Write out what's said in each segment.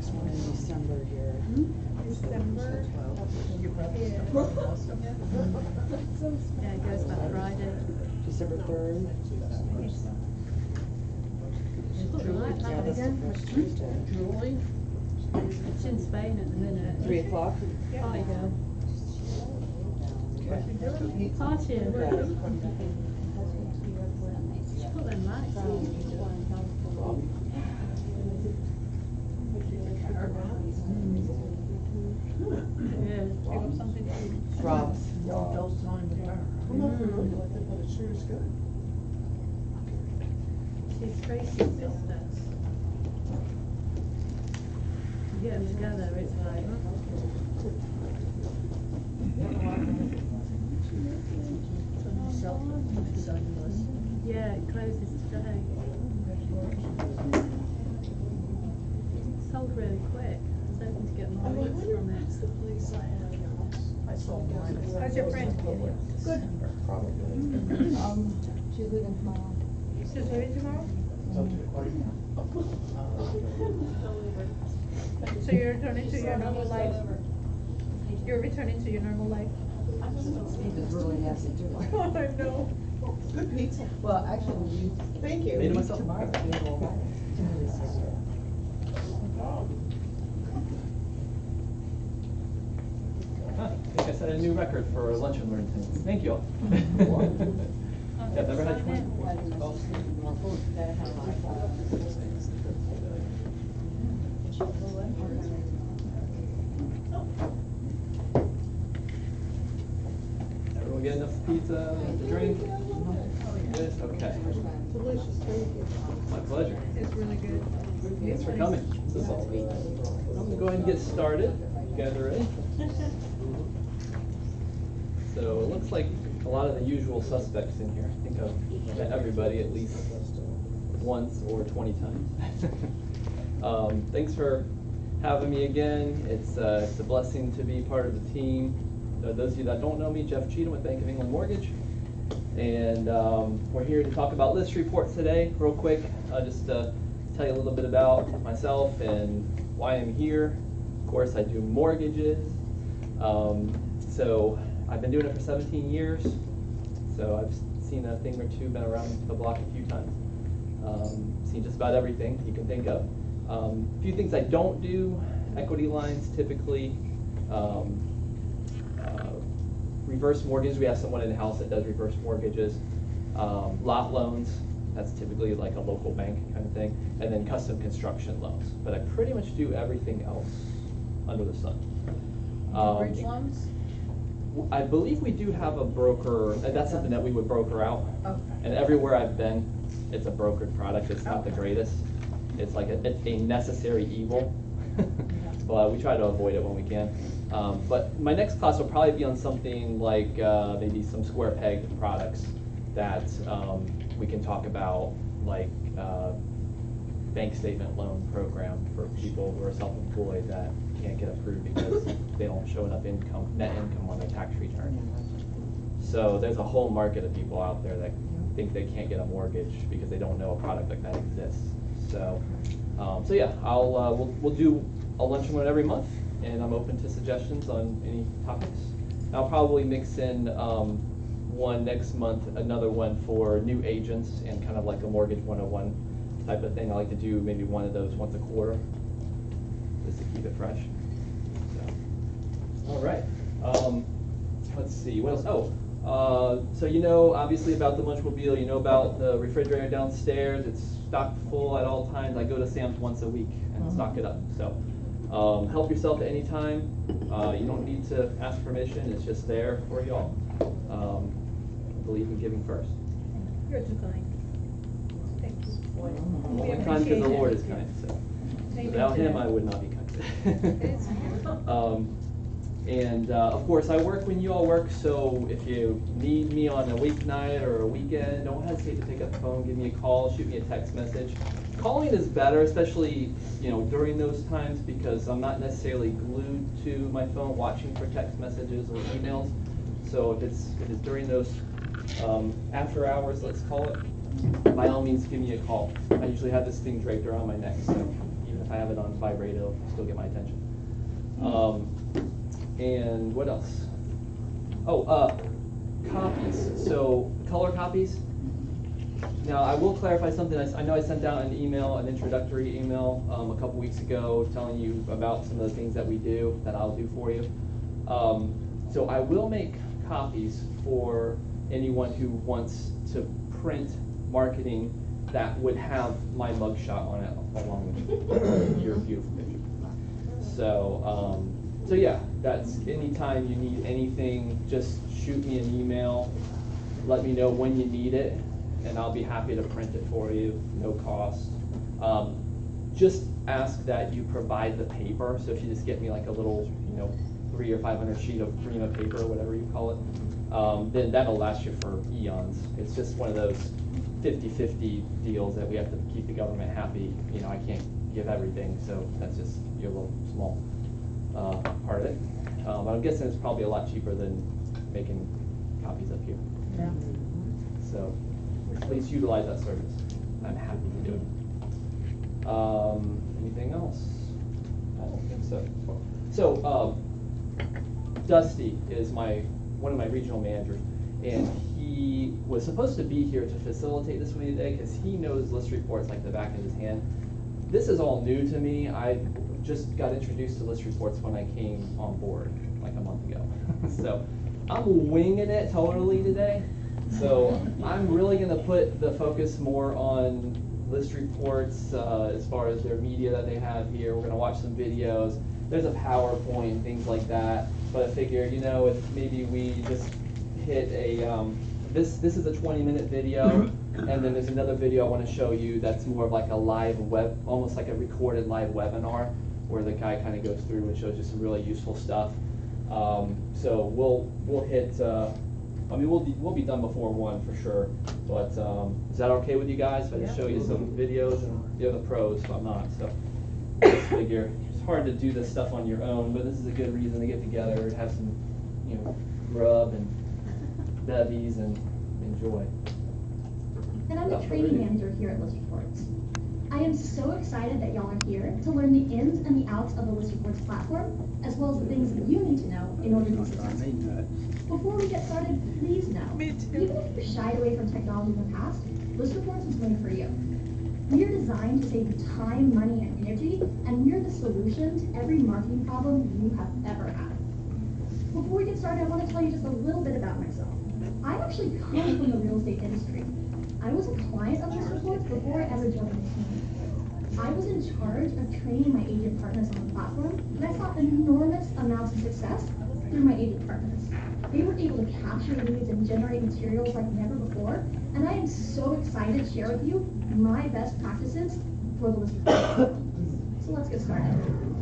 next one in December here. Hmm? December. Yeah, it goes by Friday. December third. Yeah, that's the first Tuesday. Julie? It's in Spain at the minute. Three o'clock? Party girl. Okay. Party. Okay. She put them lights on. Yeah. Rob. Bill's time to retire. I'm not familiar with it, but it sure is good. She's Tracy's sister. You get them together, it's like. Yeah, it closes today. Sold really quick. I was hoping to get I more mean, leads where from is it. the police I had? I saw mine. How's your friend? Good. Probably. Um, She's leaving tomorrow. She's leaving tomorrow? So you're returning to your normal life? You're returning to your normal life? He just really has to do it. I know. good pizza. Well, actually, you. Thank you. Made it myself. Tomorrow, you will. Huh, I think I set a new record for lunch and learn things. Thank you all. Yeah, I've never had twenty. Everyone get enough pizza to drink? Yes, okay. Delicious, thank you. My pleasure. It's really good. Thanks for coming. This is all. I'm gonna go ahead and get started. You guys are ready? So it looks like a lot of the usual suspects in here. I think I've met everybody at least once or twenty times. Um, thanks for having me again. It's, uh, it's a blessing to be part of the team. Uh, those of you that don't know me, Jeff Cheatham with Bank of England Mortgage. And um, we're here to talk about list reports today, real quick. Uh, just to tell you a little bit about myself and why I'm here. Of course, I do mortgages. Um, so I've been doing it for 17 years. So I've seen a thing or two, been around the block a few times. Um, seen just about everything you can think of. Um, a few things I don't do, equity lines typically. Um, uh, reverse mortgages, we have someone in the house that does reverse mortgages. Um, lot loans, that's typically like a local bank kind of thing. And then custom construction loans. But I pretty much do everything else under the sun. Um, Bridge loans? I believe we do have a broker, uh, that's something that we would broker out. Okay. And everywhere I've been, it's a brokered product, it's not the greatest. It's like, a- it's a necessary evil. But we try to avoid it when we can. Um, but my next class will probably be on something like, uh, maybe some square peg products that, um, we can talk about, like, uh, bank statement loan program for people who are self-employed that can't get approved because they don't show enough income, net income on their tax return. So there's a whole market of people out there that think they can't get a mortgage because they don't know a product like that exists. So, um, so yeah, I'll, uh, we'll, we'll do a lunch and learn every month, and I'm open to suggestions on any topics. I'll probably mix in, um, one next month, another one for new agents and kind of like a mortgage one oh one type of thing. I like to do maybe one of those once a quarter, keep it fresh. So, All right, um, let's see, what else? Oh, uh, so you know, obviously about the Lunchmobile, you know about the refrigerator downstairs, it's stocked full at all times. I go to Sam's once a week and stock it up, so, um, help yourself at any time. Uh, you don't need to ask permission, it's just there for y'all. Um, believe in giving first. You're too kind. Thank you. I'm We only kind because the. Lord is kind, so. Without him. I would not be kind. Um, and, uh, of course, I work when you all work, so if you need me on a weeknight or a weekend, don't hesitate to pick up the phone, give me a call, shoot me a text message. Calling is better, especially, you know, during those times, because I'm not necessarily glued to my phone watching for text messages or emails. So if it's, if it's during those, um, after hours, let's call it, by all means, give me a call. I usually have this thing draped around my neck, so I have it on vibrate, it'll still get my attention. Um, and what else? Oh, uh, copies. So color copies. Now, I will clarify something. I know I sent out an email, an introductory email, um, a couple weeks ago, telling you about some of the things that we do that I'll do for you. Um, so I will make copies for anyone who wants to print marketing that would have my mugshot on it along with your beautiful. So, um, so yeah, that's anytime you need anything, just shoot me an email. Let me know when you need it, and I'll be happy to print it for you, no cost. Um, just ask that you provide the paper, so if you just get me like a little, you know, three or five hundred sheet of Prima paper, or whatever you call it, um, then that'll last you for eons. It's just one of those 50-50 deals that we have to keep the government happy. You know, I can't give everything, so that's just your little small uh, part of it. Um, but I'm guessing it's probably a lot cheaper than making copies up here. Yeah. So please utilize that service. I'm happy to do it. Um, anything else? I don't think so. So, um, Dusty is my, one of my regional managers, and he was supposed to be here to facilitate this with me today, because he knows list reports like the back of his hand. This is all new to me, I just got introduced to list reports when I came on board, like a month ago. So, I'm winging it totally today, so I'm really gonna put the focus more on list reports, uh, as far as their media that they have here, we're gonna watch some videos. There's a PowerPoint and things like that, but I figure, you know, if maybe we just hit a, um, this, this is a twenty minute video, and then there's another video I wanna show you that's more of like a live web, almost like a recorded live webinar, where the guy kinda goes through and shows you some really useful stuff. Um, so we'll, we'll hit, uh, I mean, we'll, be- we'll be done before one for sure, but, um, is that okay with you guys? If I just Yeah. show you some videos and you're the pros, so I'm not, so. Just figure, it's hard to do this stuff on your own, but this is a good reason to get together, and have some, you know, grub and bevies and enjoy. And I'm the training manager here at List Reports. I am so excited that y'all are here to learn the ins and the outs of the List Reports platform, as well as the things that you need to know in order to be successful. Before we get started, please know, Me too. even if you shied away from technology in the past, List Reports is made for you. We are designed to save you time, money, and energy, and we are the solution to every marketing problem you have ever had. Before we get started, I want to tell you just a little bit about myself. I actually come from the real estate industry. I was a client of List Reports before I ever joined the team. I was in charge of training my agent partners on the platform, and I saw enormous amounts of success through my agent partners. They were able to capture leads and generate materials like never before, and I am so excited to share with you my best practices for the List Reports platform. So let's get started.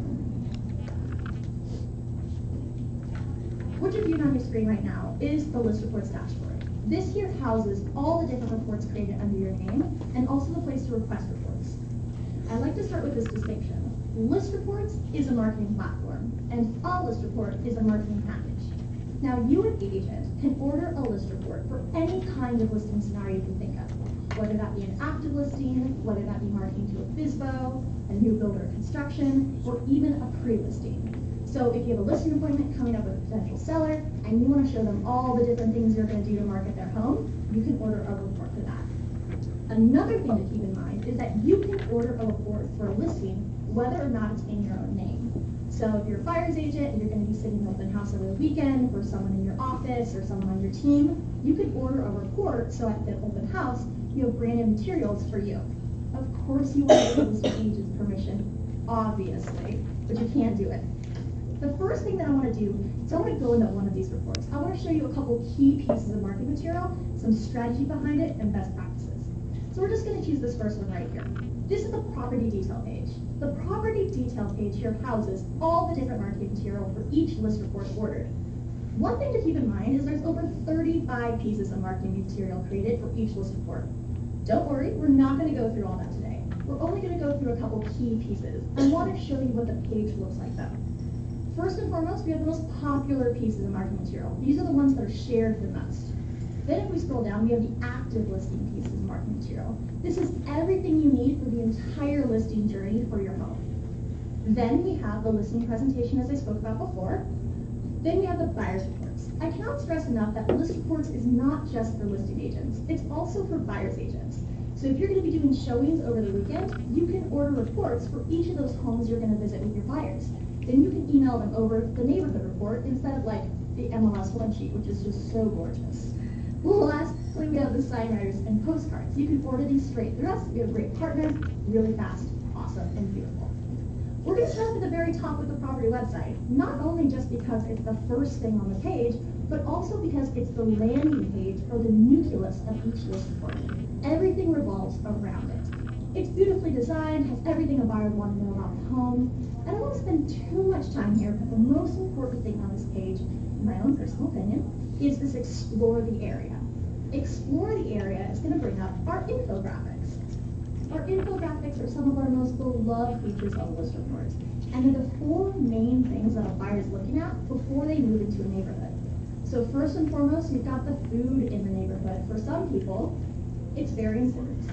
What you're viewing on your screen right now is the List Reports dashboard. This here houses all the different reports created under your name and also the place to request reports. I'd like to start with this distinction. List Reports is a marketing platform and a list report is a marketing package. Now, you an agent can order a list report for any kind of listing scenario you can think of, whether that be an active listing, whether that be marketing to a FSBO, a new builder construction, or even a pre-listing. So if you have a listing appointment coming up with a potential seller and you want to show them all the different things you're going to do to market their home, you can order a report for that. Another thing to keep in mind is that you can order a report for a listing whether or not it's in your own name. So if you're a buyer's agent and you're going to be sitting in open house every weekend for someone in your office or someone on your team, you can order a report so at the open house you have brand new materials for you. Of course you want to get the agent's permission, obviously, but you can't do it. The first thing that I want to do is I want to go into one of these reports. I want to show you a couple key pieces of marketing material, some strategy behind it, and best practices. So we're just going to choose this first one right here. This is the property detail page. The property detail page here houses all the different marketing material for each list report ordered. One thing to keep in mind is there's over 35 pieces of marketing material created for each list report. Don't worry, we're not going to go through all that today. We're only going to go through a couple key pieces. I want to show you what the page looks like though. First and foremost, we have the most popular pieces of marketing material. These are the ones that are shared the most. Then if we scroll down, we have the active listing pieces of marketing material. This is everything you need for the entire listing journey for your home. Then we have the listing presentation as I spoke about before. Then we have the buyer's reports. I cannot stress enough that list reports is not just for listing agents, it's also for buyer's agents. So if you're gonna be doing showings over the weekend, you can order reports for each of those homes you're gonna visit with your buyers. Then you can email them over the neighborhood report instead of like the MLS one sheet, which is just so gorgeous. Lastly, we have the sign riders and postcards. You can order these straight through us. We have a great partner, really fast, awesome, and beautiful. We're gonna start at the very top with the property website, not only just because it's the first thing on the page, but also because it's the landing page or the nucleus of each list report. Everything revolves around it. It's beautifully designed, has everything a buyer would want to know about the home. I don't want to spend too much time here, but the most important thing on this page, in my own personal opinion, is this explore the area. Explore the area is going to bring up our infographics. Our infographics are some of our most beloved features on the list reports, and they're the four main things that a buyer is looking at before they move into a neighborhood. So first and foremost, you've got the food in the neighborhood. For some people, it's very important.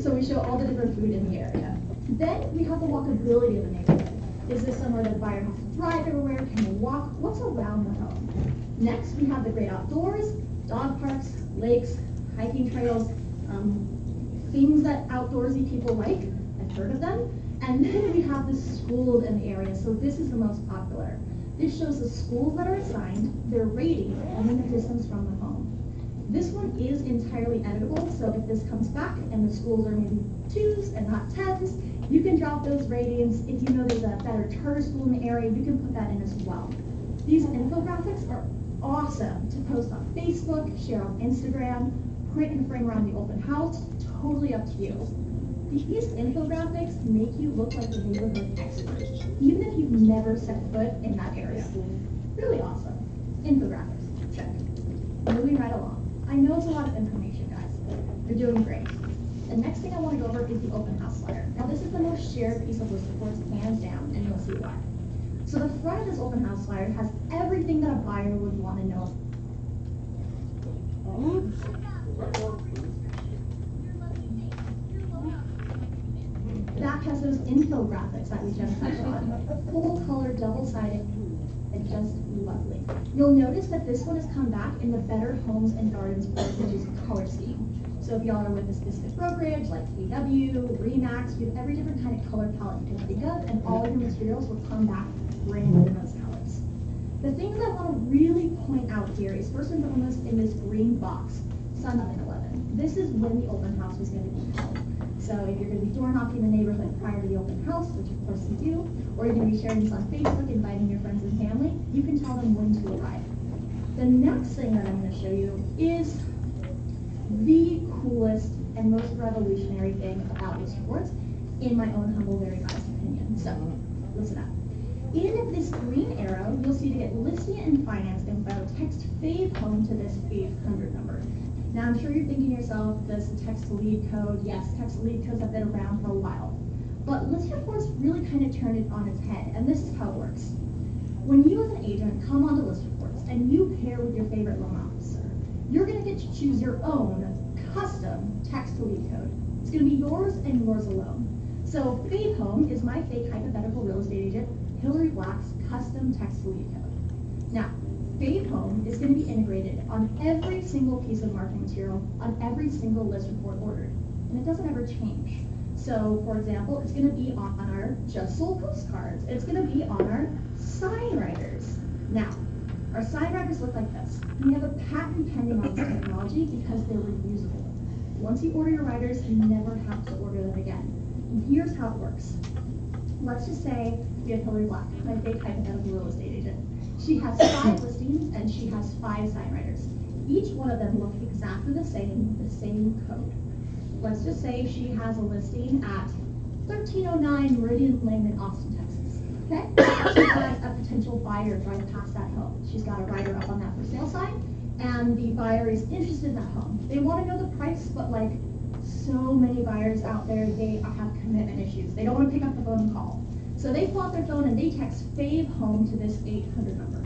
So we show all the different food in the area. Then we have the walkability of the neighborhood. Is this somewhere that the buyer has to drive everywhere? Can they walk? What's around the home? Next, we have the great outdoors, dog parks, lakes, hiking trails, um, things that outdoorsy people like. I've heard of them. And then we have the schools in the area. So this is the most popular. This shows the schools that are assigned, their rating, and then the distance from the home. This one is entirely editable, so if this comes back and the schools are maybe twos and not tens, you can drop those ratings. If you know there's a better charter school in the area, you can put that in as well. These infographics are awesome to post on Facebook, share on Instagram, print and frame around the open house, totally up to you. These infographics make you look like a neighborhood expert, even if you've never set foot in that area. Really awesome. Infographics, check. Moving right along. I know it's a lot of information, guys. You're doing great. The next thing I want to go over is the open house flyer. Now, this is the most shared piece of list reports, hands down, and you'll see why. So the front of this open house flyer has everything that a buyer would want to know. Back has those infographics that we just touched on. Full color, double sided, and just lovely. You'll notice that this one has come back in the Better Homes and Gardens which is color scheme. So if y'all are with a specific brokerage like KW, RE/MAX, we have every different kind of color palette you can think of, and all of your materials will come back brand new in those colors. The things I want to really point out here is first and foremost in this green box, Sun 11. This is when the open house was going to be held. So if you're going to be door knocking the neighborhood prior to the open house, which of course you do, or you're going to be sharing this on Facebook, inviting your friends and family, you can tell them when to arrive. The next thing that I'm going to show you is the coolest and most revolutionary thing about list reports, in my own humble, very biased opinion. So, listen up. In this green arrow, you'll see to get listing and finance info, text FAVE home to this 800 number. Now, I'm sure you're thinking to yourself, this text lead code. Yes, text lead codes have been around for a while. But list reports really kind of turned it on its head, and this is how it works. When you as an agent come onto list reports and you pair with your favorite loan officer, you're going to get to choose your own custom text to code. It's going to be yours and yours alone. So Fave Home is my fake hypothetical real estate agent, Hillary Black's custom text to code. Now, Fave Home is going to be integrated on every single piece of marketing material on every single list report ordered. And it doesn't ever change. So, for example, it's going to be on our Just Sold postcards. It's going to be on our sign riders. Now, our sign riders look like this. We have a patent pending on this technology because they're reusable. Once you order your riders, you never have to order them again. And here's how it works. Let's just say we have Hillary Black, my fake hypothetical real estate agent. She has five listings and she has five sign riders. Each one of them look exactly the same, the same code. Let's just say she has a listing at 1309 Meridian Lane in Austin, Texas. Okay? She has a potential buyer drive past that home. She's got a rider up on that for sale sign, and the buyer is interested in that home. They want to know the price, but like so many buyers out there, they have commitment issues. They don't want to pick up the phone and call. So they pull out their phone and they text Fave Home to this 800 number.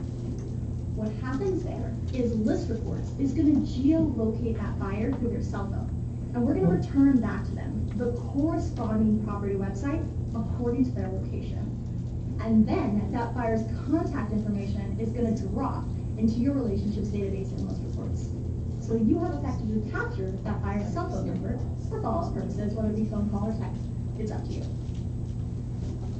What happens there is list reports is gonna geolocate that buyer through their cell phone. And we're gonna return back to them the corresponding property website according to their location. And then that buyer's contact information is gonna drop into your relationships database in list reports. So you have effectively captured that buyer's cell phone number for follow-up purposes, whether it be phone call or text. It's up to you.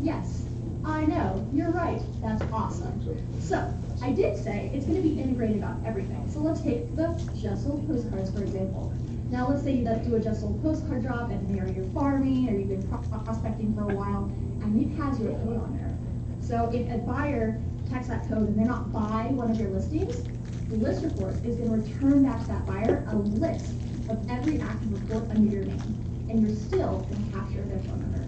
Yes, I know, you're right, that's awesome. So, I did say it's gonna be integrated on everything. So let's take the Just Sold postcards, for example. Now, let's say you do a Just Sold postcard drop and there you're farming or you've been prospecting for a while and it has your code on there. So if a buyer texts that code and they're not by one of your listings, the list report is gonna return back to that buyer a list of every active report under your name. And you're still gonna capture their phone number.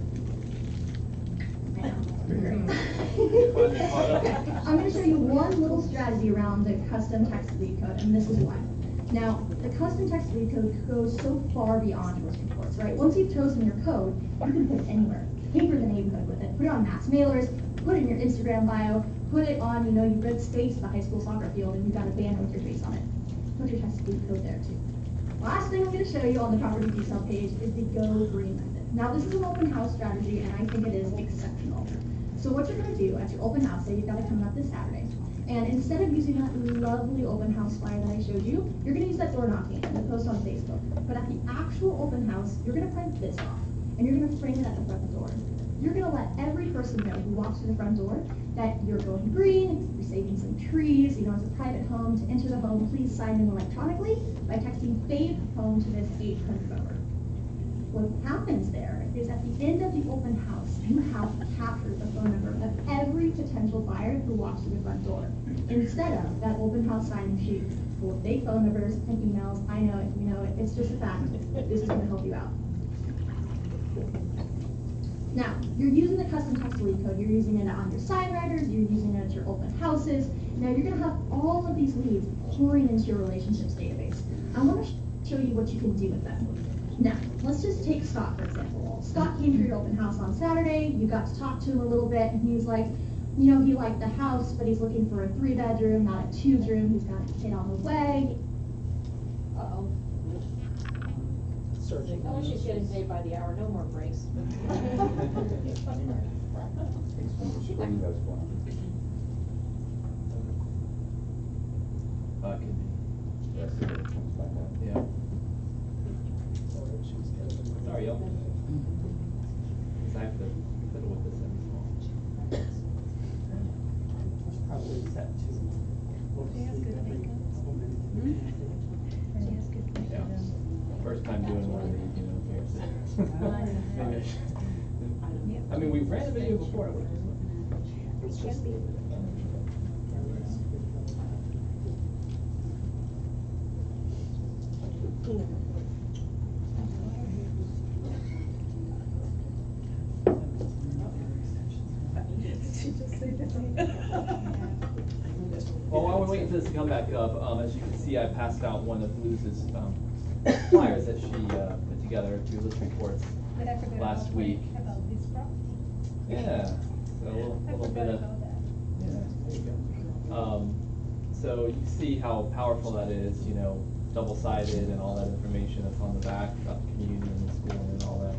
I'm gonna show you one little strategy around the custom text lead code, and this is why. Now, the custom text lead code goes so far beyond list reports, right? Once you've chosen your code, you can put it anywhere. Paper the neighborhood with it, put it on mass mailers, put it in your Instagram bio, put it on, you know, you rent space the high school soccer field and you got a banner with your face on it. Put your text lead code there too. Last thing I'm gonna show you on the property detail page is the go green method. Now, this is an open house strategy and I think it is exceptional. So what you're gonna do at your open house, say you've got to come up this Saturday, and instead of using that lovely open house flyer that I showed you, you're gonna use that door knocking and the post on Facebook. But at the actual open house, you're gonna print this off, and you're gonna frame it at the front door. You're gonna let every person know who walks through the front door that you're going green, you're saving some trees, you know, it's a private home. To enter the home, please sign in electronically by texting fave home to this eight hundred number. What happens there is at the end of the open house, you have captured the phone number of every potential buyer who walks through the front door. Instead of that open house sign-in sheet full of fake phone numbers and emails, I know it, you know it, it's just a fact. This is gonna help you out. Now, you're using the custom text lead code, you're using it on your side you're using it at your open houses. Now, you're gonna have all of these leads pouring into your relationships database. I wanna show you what you can do with them. Now, let's just take Scott, for example. Scott came to your open house on Saturday, you got to talk to him a little bit, and he's like, you know, he liked the house, but he's looking for a three bedroom, not a two bedroom, he's got a kid on the way. Searching. I wish she's getting paid by the hour, no more breaks. Uh, could be. Yeah. Sorry, y'all. Maybe I should- I mean, we ran a video before. it was- Can be. Just. Well, while we're waiting for this to come back up, um, as you can see, I passed out one of Luz's, um, flyers that she, uh, together to list reports. But I forgot Last about- week. About this property. Yeah, so a little, I little bit forgot of, about that. yeah, there you go. Um, so you see how powerful that is, you know, double-sided and all that information that's on the back about the community and the school and all that.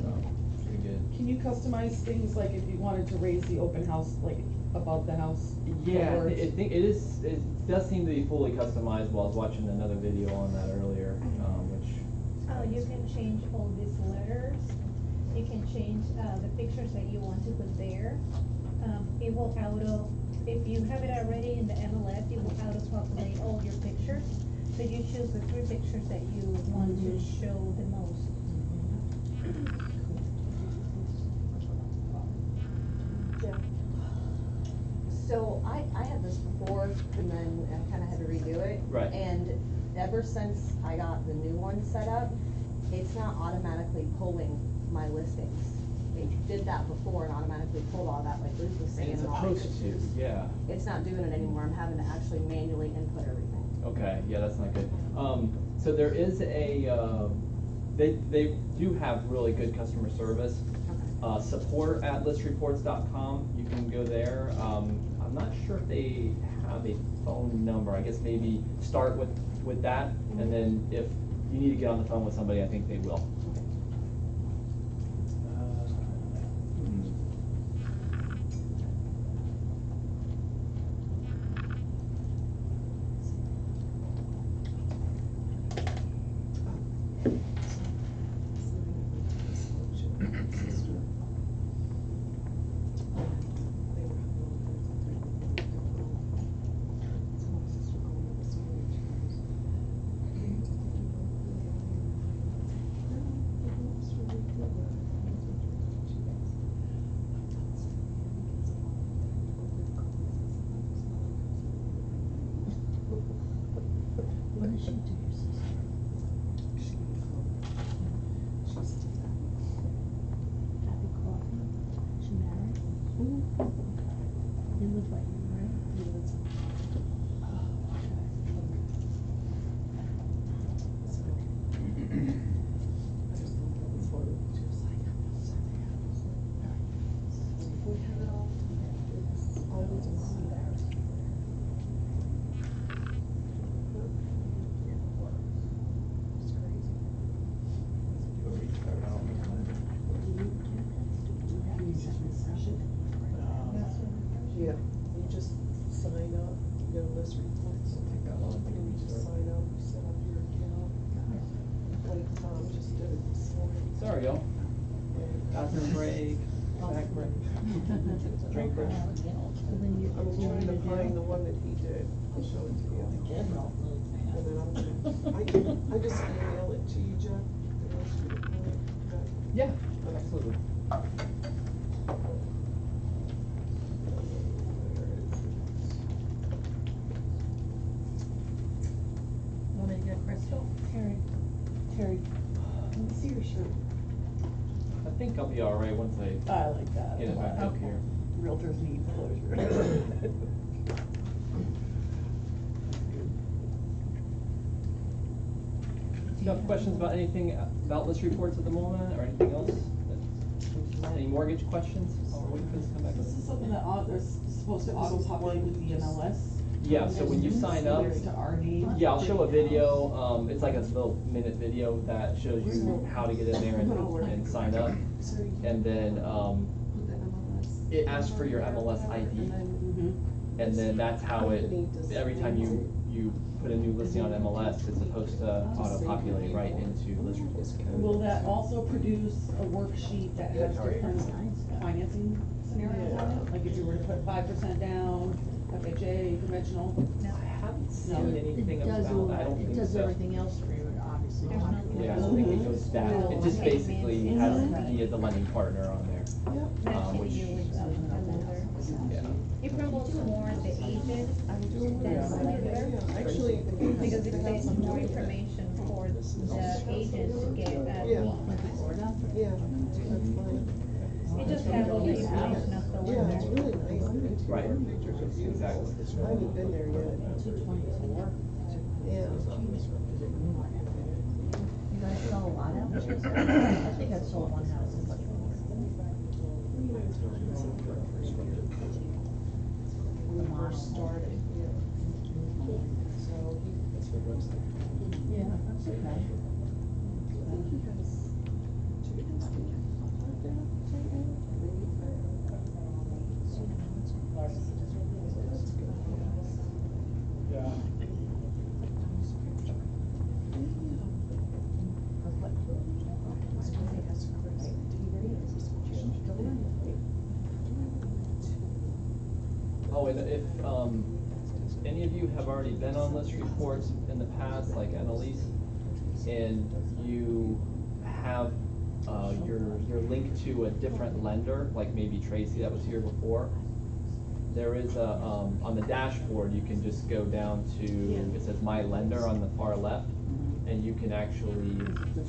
So, pretty good. Can you customize things like if you wanted to raise the open house, like above the house? Yeah, I or- thi- I think it is, it does seem to be fully customizable. I was watching another video on that earlier, which. You can change all these letters, you can change, uh, the pictures that you want to put there. Um, it will auto, if you have it already in the MLS, it will auto populate all your pictures. So you choose the three pictures that you want to show the most. So I, I had this before and then I kinda had to redo it. Right. And ever since I got the new one set up, it's not automatically pulling my listings. It did that before and automatically pulled all that, like Liz was saying. it's and all the supposed to, pictures. yeah. It's not doing it anymore. I'm having to actually manually input everything. Okay, yeah, that's not good. Um, so there is a, uh, they, they do have really good customer service. Okay. Uh, support at listreports.com, you can go there. Um, I'm not sure if they have a phone number, I guess maybe start with, with that, and then if you need to get on the phone with somebody, I think they will. Uh, hmm. What does she do, your sister? Happy coffee? She married? He lives by you, right? He lives. Yeah, you just sign up, you get a list report, something like that, and you just sign up, you set up your account. Like Tom just did it this morning. Sorry, y'all. Bathroom break, snack break, drink break. I'm trying to find the one that he did, I'll show it to you. And then I'm gonna, I can, I just email it to you, Jeff, the list report, but Yeah, absolutely. Want me to get Crystal? Terry, Terry, let me see your shirt. I think I'll be all right once I I like that. get it back up here. Realtors need closure. Do you have questions about anything about list reports at the moment, or anything else? Any mortgage questions? Or wait for this come back? This is something that au- that's supposed to auto-populate with the MLS. Yeah, so when you sign up, There's to our name. yeah, I'll show a video, um, it's like a little minute video that shows you how to get in there and, and sign up. so you And then, um, put the MLS. it asks for your MLS ID, Mhm. and then that's how it, every time you, you put a new listing on MLS, it's supposed to auto-populate right into list reports. Will that also produce a worksheet that has different financing scenarios on it? Like if you were to put five percent down, FHA, conventional? No, I haven't No, seen it- anything It does about, I don't it think does so. everything else for you, obviously. There's no- Yeah, I don't think it goes back, it just basically has the, as a lending partner on there. Yep. Um, which- you with a lender. Yeah. It promotes more the agent than the lender. Actually. Because it says more information for the agent to get a Yeah. lead. Yeah, that's fine. It just has all the information of the Yeah, it's lender. really nice, the Right. interior pictures are beautiful. Exactly. I haven't been there yet. Two twenty-four. Yeah. You guys sell a lot out there? I think I sold one house in Buckinghamshire. When we first started, yeah. So that's what it looks like. Yeah, that's okay. He has two, maybe and if, um, any of you have already been on list reports in the past, like Annalise, and you have, uh, your, your link to a different lender, like maybe Tracy that was here before, there is a, um, on the dashboard, you can just go down to, it says my lender on the far left, and you can actually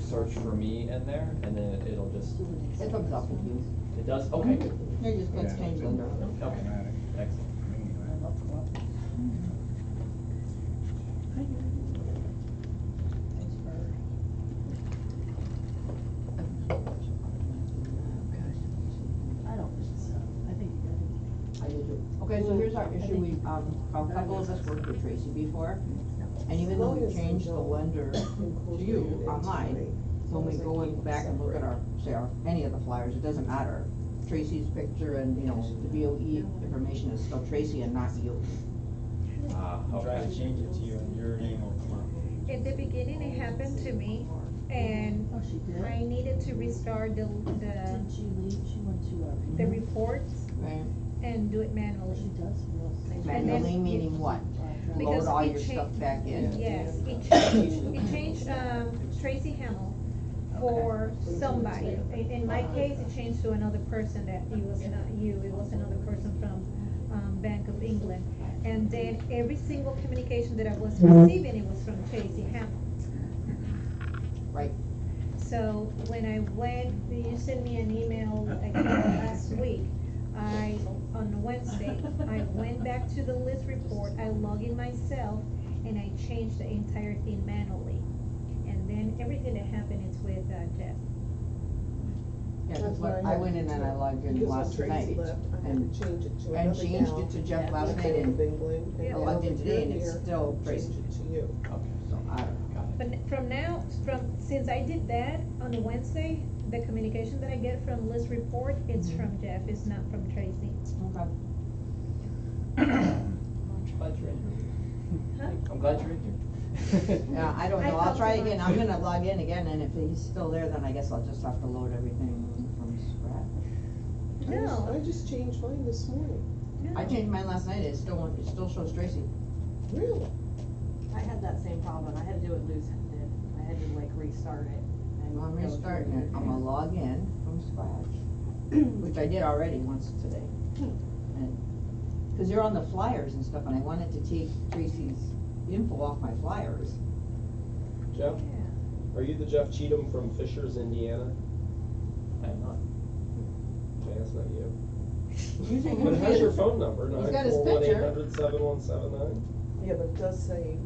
search for me in there, and then it'll just, It comes up with you. it does, okay, good, They just got changed under. okay, excellent. I don't think so. I think, I think. I do too. Okay. Okay, so here's our issue, we, um, a couple of us worked with Tracy before, and even though we changed the lender to you online, when we go in back and look at our, say, our, any of the flyers, it doesn't matter. Tracy's picture and, you know, the BOE information is still Tracy and not you. Uh, I'll try to change it to you and your name will come up. At the beginning, it happened to me, and Oh, she did? I needed to restart the, the, Didn't she leave? She went to, uh. the reports Right. And do it manually. She does real estate. And then- Manually meaning what? Because Load all it your cha- stuff back in? Yes, it changed, it changed, um, Tracy Hamill for somebody. In, in my case, it changed to another person that it was not you, it was another person from, um, Bank of England. And then every single communication that I was receiving, it was from Tracy Hamill. Right. So when I went, you sent me an email again last week. I, on Wednesday, I went back to the list report, I logged in myself, and I changed the entire thing manually. And then everything that happened is with uh, Jeff. Yeah, 'cause That's what, what I I went in and. I logged in last night, left, I had and, to change it to and another changed gal. it to Jeff last night, and of England, Yeah. I and logged in that today, and you're it's here, still Change Tracy, it to you. Okay, so I don't know. got it. But from now, from, since I did that on Wednesday, the communication that I get from list report, it's Mm-hmm. from Jeff, it's not from Tracy. Okay. Glad you're in Huh? I'm glad you're in here. Yeah, I don't I know, I'll talked try to again, I'm gonna log in again, and if he's still there, then I guess I'll just have to load everything from scratch. I just, No. I just changed mine this morning. I No. changed mine last night, it still, won't- it still shows Tracy. Really? I had that same problem, I had to do what Luz did, I had to like restart it. And I'm go through restarting it, I'm gonna log in from scratch, which I did already once today. And, cause you're on the flyers and stuff, and I wanted to take Tracy's info off my flyers. Jeff, Yeah. are you the Jeff Cheatham from Fishers, Indiana? I'm not. Okay, that's not you. You But it has your phone number, He's nine got his four one eight picture. hundred seven one seven nine. Yeah, but it does say.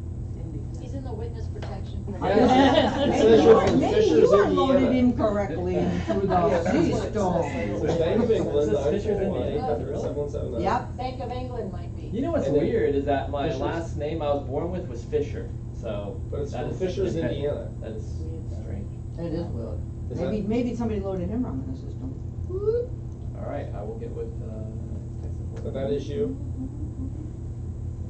He's in the witness protection. Yes, it says you're from Maybe you are loaded incorrectly through Yeah, the that's sea what storm. Bank of England, It says nine Fishers, four one eight Indiana. hundred Really? seven one seven nine. Yep, Bank of England might be. You know what's And then- weird is that my Fishers. last name I was born with was Fisher, so. But it's that from is- Fishers, Indiana. That is strange. it is weird. Is Maybe, that- maybe somebody loaded him wrong in the system. All right, I will get with, uh, tech support. So that is you?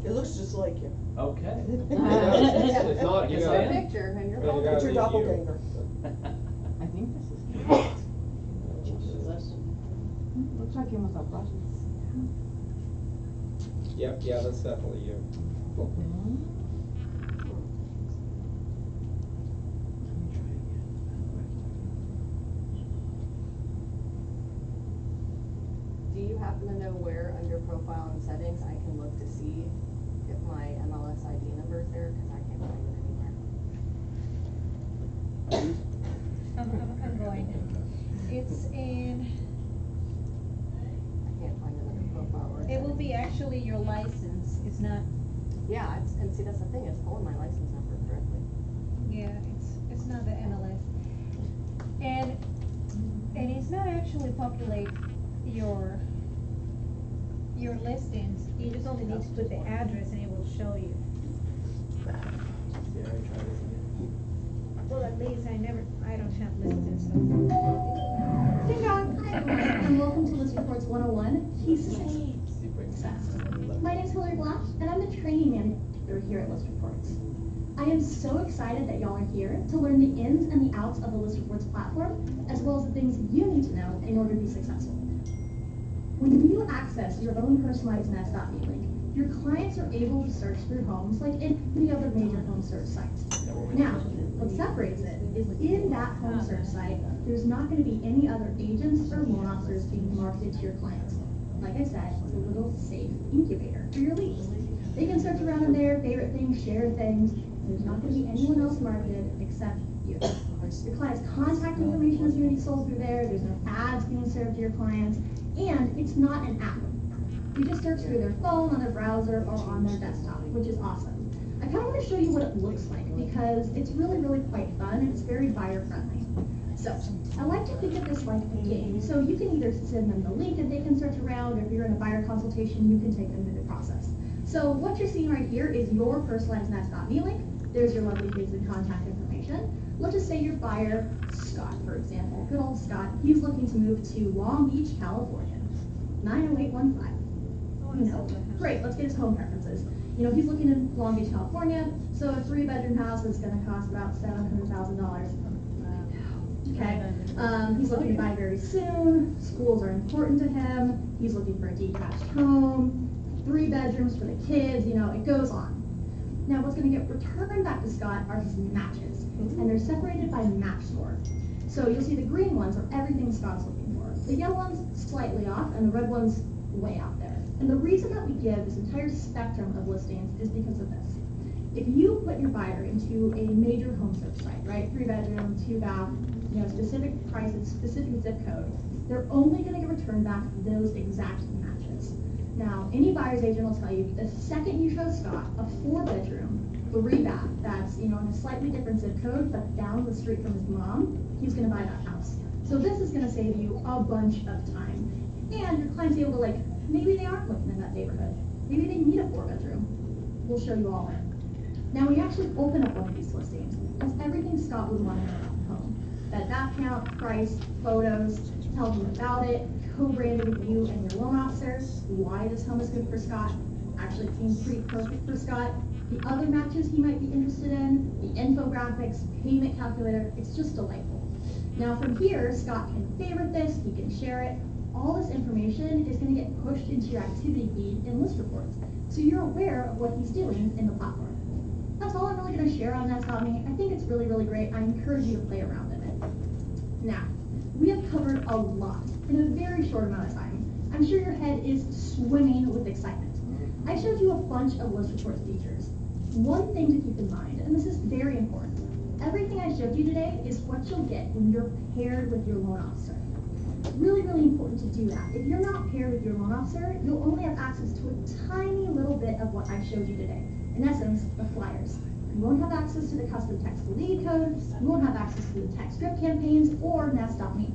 It looks just like you. Okay. It's does. Not, you Yes, I gotta. Picture and you're. Well, you It's gotta your leave you. doppelganger. I think this is. Looks like him with a brush. Yep, yeah, that's definitely you. Do you happen to know where, under profile and settings, I can look to see if my MLS ID number there, cause I can't find it anywhere. I'm, I'm, I'm going. It's in, I can't find it under profile or it will be actually your license, it's not, Yeah, it's, and see, that's the thing, it's pulling my license number correctly. yeah, it's, it's not the MLS. And, and it's not actually populate your, your listings, you just only need to put the address and it will show you. Yeah, I tried this again. Well, at least I never, I don't have listings, so. Ding dong, hi everyone, and welcome to List Reports 101, Pieces of See if I can- Success. My name's Hillary Black, and I'm the training manager here at List Reports. I am so excited that y'all are here to learn the ins and the outs of the List Reports platform, as well as the things you need to know in order to be successful. When you access your own personalized nest.me link, your clients are able to search through homes like in any other major home search site. Now, what separates it is in that home search site, there's not gonna be any other agents or loan officers being marketed to your clients. Like I said, it's a little safe incubator for your leads. They can search around in there, favorite things, share things, there's not gonna be anyone else marketed except you. Your client's contact information is gonna be sold through there, there's no ads being served to your clients, and it's not an app. You just search through their phone, on their browser, or on their desktop, which is awesome. I kind of want to show you what it looks like because it's really, really quite fun and it's very buyer friendly. So I like to think of this like a game. So you can either send them the link and they can search around, or if you're in a buyer consultation, you can take them through the process. So what you're seeing right here is your personalized Nest.me link. There's your lovely kids and contact information. Let's just say your buyer, Scott, for example, good old Scott, he's looking to move to Long Beach, California, 90815. You know, great, let's get his home preferences. You know, he's looking in Long Beach, California, so a three-bedroom house is gonna cost about seven hundred thousand dollars. Okay, um, he's looking to buy very soon, schools are important to him, he's looking for a detached home, three bedrooms for the kids, you know, it goes on. Now, what's gonna get returned back to Scott are his matches, and they're separated by match score. So you'll see the green ones are everything Scott's looking for. The yellow ones slightly off, and the red ones way out there. And the reason that we give this entire spectrum of listings is because of this. If you put your buyer into a major home search site, right, three bedroom, two bath, you know, specific prices, specific zip code, they're only gonna get returned back those exact matches. Now, any buyer's agent will tell you, the second you show Scott a four bedroom, three bath, that's, you know, in a slightly different zip code, but down the street from his mom, he's gonna buy that house. So this is gonna save you a bunch of time. And your client's able to like, maybe they aren't looking in that neighborhood. Maybe they need a four bedroom. We'll show you all that. Now, we actually open up one of these listings, it's everything Scott would want to know about home. That bath count, price, photos, tell him about it, co-branded with you and your loan officer, why this home is good for Scott. Actually, it seems pretty perfect for Scott. The other matches he might be interested in, the infographics, payment calculator, it's just delightful. Now from here, Scott can favorite this, he can share it. All this information is gonna get pushed into your activity feed in list reports. So you're aware of what he's doing in the platform. That's all I'm really gonna share on Nest.me. I think it's really, really great. I encourage you to play around in it. Now, we have covered a lot in a very short amount of time. I'm sure your head is swimming with excitement. I showed you a bunch of list reports features. One thing to keep in mind, and this is very important, everything I showed you today is what you'll get when you're paired with your loan officer. Really, really important to do that. If you're not paired with your loan officer, you'll only have access to a tiny little bit of what I showed you today. In essence, the flyers. You won't have access to the custom text lead codes, you won't have access to the text drip campaigns or Nest.me.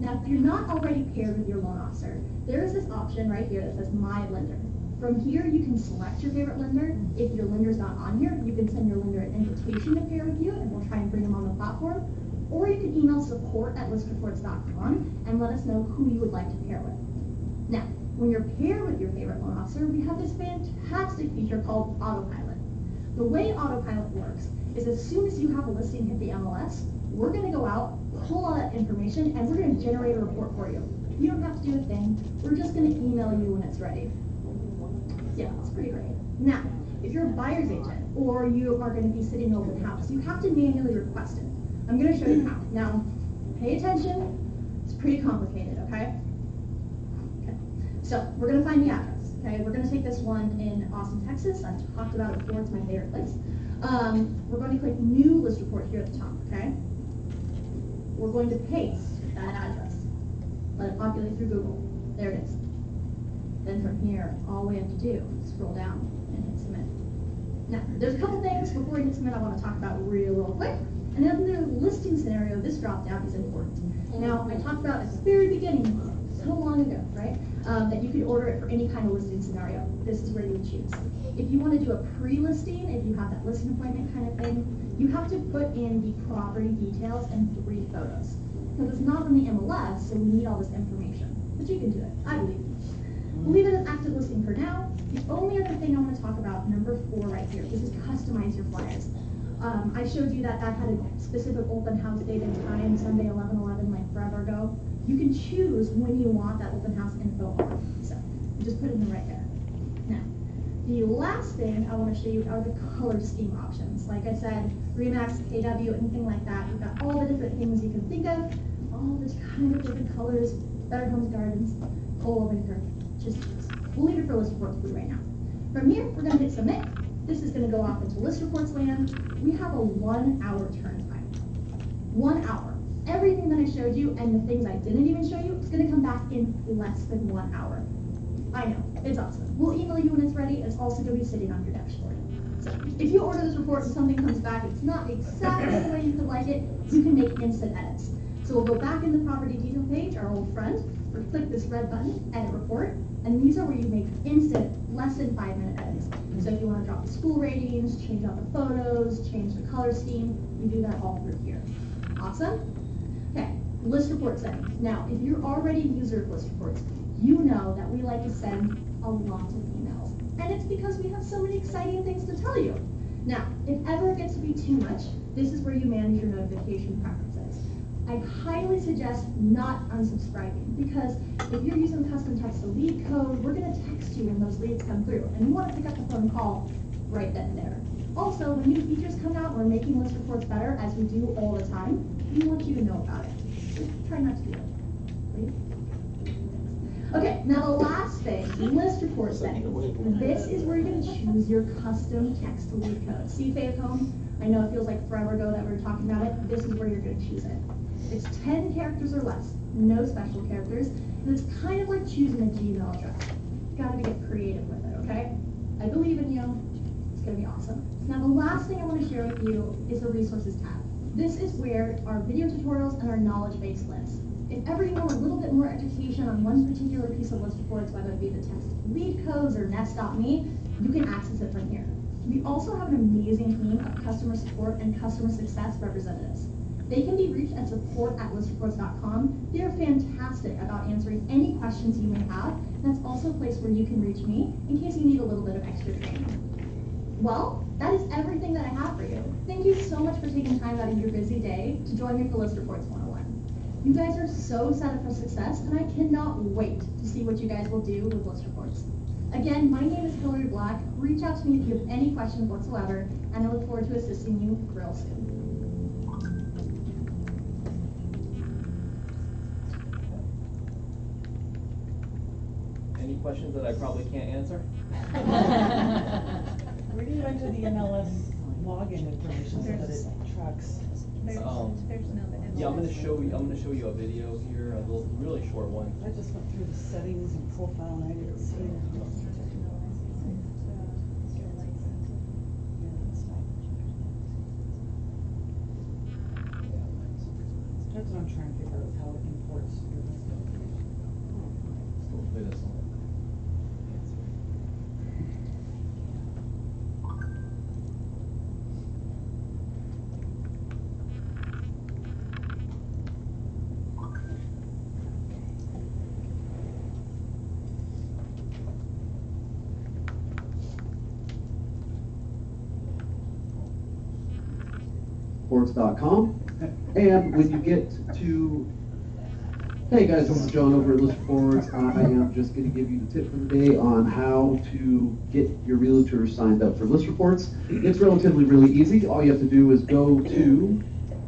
Now, if you're not already paired with your loan officer, there is this option right here that says My Lender. From here, you can select your favorite lender. If your lender's not on here, you can send your lender an invitation to pair with you, and we'll try and bring them on the platform. Or you can email support at listreports.com and let us know who you would like to pair with. Now, when you're paired with your favorite loan officer, we have this fantastic feature called Autopilot. The way Autopilot works is as soon as you have a listing hit the MLS, we're gonna go out, pull all that information, and we're gonna generate a report for you. You don't have to do a thing. We're just gonna email you when it's ready. Yeah, it's pretty great. Now, if you're a buyer's agent or you are going to be sitting in open house, you have to manually request it. I'm going to show you how. Now, pay attention. It's pretty complicated, okay? Okay. So, we're going to find the address, okay? We're going to take this one in Austin, Texas. I've talked about it before. It's my favorite place. Um, we're going to click New List Report here at the top, okay? We're going to paste that address. Let it populate through Google. There it is. Then from here, all we have to do is scroll down and hit submit. Now, there's a couple things before we hit submit I want to talk about real, real quick. And then the listing scenario, this drop down is important. Now, I talked about at the very beginning, so long ago, right, um, that you could order it for any kind of listing scenario. This is where you would choose. If you want to do a pre-listing, if you have that listing appointment kind of thing, you have to put in the property details and three photos. Because it's not on the MLS, so we need all this information. But you can do it, I believe. We'll leave it as active listing for now. The only other thing I want to talk about, number four right here, this is customize your flyers. Um, I showed you that that had a specific open house date and time, Sunday 11/11, like forever ago. You can choose when you want that open house info on. So just put it in right there. Now, the last thing I want to show you are the color scheme options. Like I said, RE/MAX, KW, anything like that. You've got all the different things you can think of, all the kind of different colors, Better Homes Gardens, Cola Maker just leave it for list reports right now. From here, we're gonna hit submit. This is gonna go off into list reports land. We have a one hour turn time. One hour. Everything that I showed you and the things I didn't even show you is gonna come back in less than one hour. I know, it's awesome. We'll email you when it's ready. It's also gonna be sitting on your dashboard. So if you order this report and something comes back, it's not exactly the way you could like it, you can make instant edits. So we'll go back in the property detail page, our old friend, or click this red button, edit report, and these are where you make instant, less than five minute edits. So if you wanna drop the school ratings, change out the photos, change the color scheme, you do that all through here. Awesome? Okay, list report settings. Now, if you're already a user of list reports, you know that we like to send a lot of emails. And it's because we have so many exciting things to tell you. Now, if ever it gets to be too much, this is where you manage your notification preferences. I highly suggest not unsubscribing because if you're using custom text to lead code, we're gonna text you when those leads come through and you wanna pick up the phone and call right then and there. Also, when new features come out, we're making list reports better as we do all the time. We want you to know about it. Try not to do it. please. Okay, now the last thing, list report settings. This is where you're gonna choose your custom text to lead code. See Faycom? I know it feels like forever ago that we were talking about it. This is where you're gonna choose it. It's ten characters or less, no special characters, and it's kind of like choosing a Gmail address. Gotta get creative with it, okay? I believe in you. It's gonna be awesome. Now, the last thing I wanna share with you is the resources tab. This is where our video tutorials and our knowledge base lives. If ever you want a little bit more education on one particular piece of list reports, whether it be the text lead codes or nest.me, you can access it from here. We also have an amazing team of customer support and customer success representatives. They can be reached at support@listreports.com. They are fantastic about answering any questions you may have. And that's also a place where you can reach me in case you need a little bit of extra training. Well, that is everything that I have for you. Thank you so much for taking time out of your busy day to join me for List Reports 101. You guys are so set up for success, and I cannot wait to see what you guys will do with List Reports. Again, my name is Hillary Black. Reach out to me if you have any questions whatsoever, and I look forward to assisting you real soon. Any questions that I probably can't answer? Where do you enter the MLS login information so that it tracks? There's, Um, there's no, the Yeah, I'm gonna show you, I'm gonna show you a video here, a little, really short one. I just went through the settings and profile and I didn't see it. That's what I'm trying to figure out, how it imports your list of Hopefully this will And when you get to, hey guys, this is John over at List Reports. I am just going to give you the tip for the day on how to get your realtor signed up for List Reports. It's relatively really easy. All you have to do is go to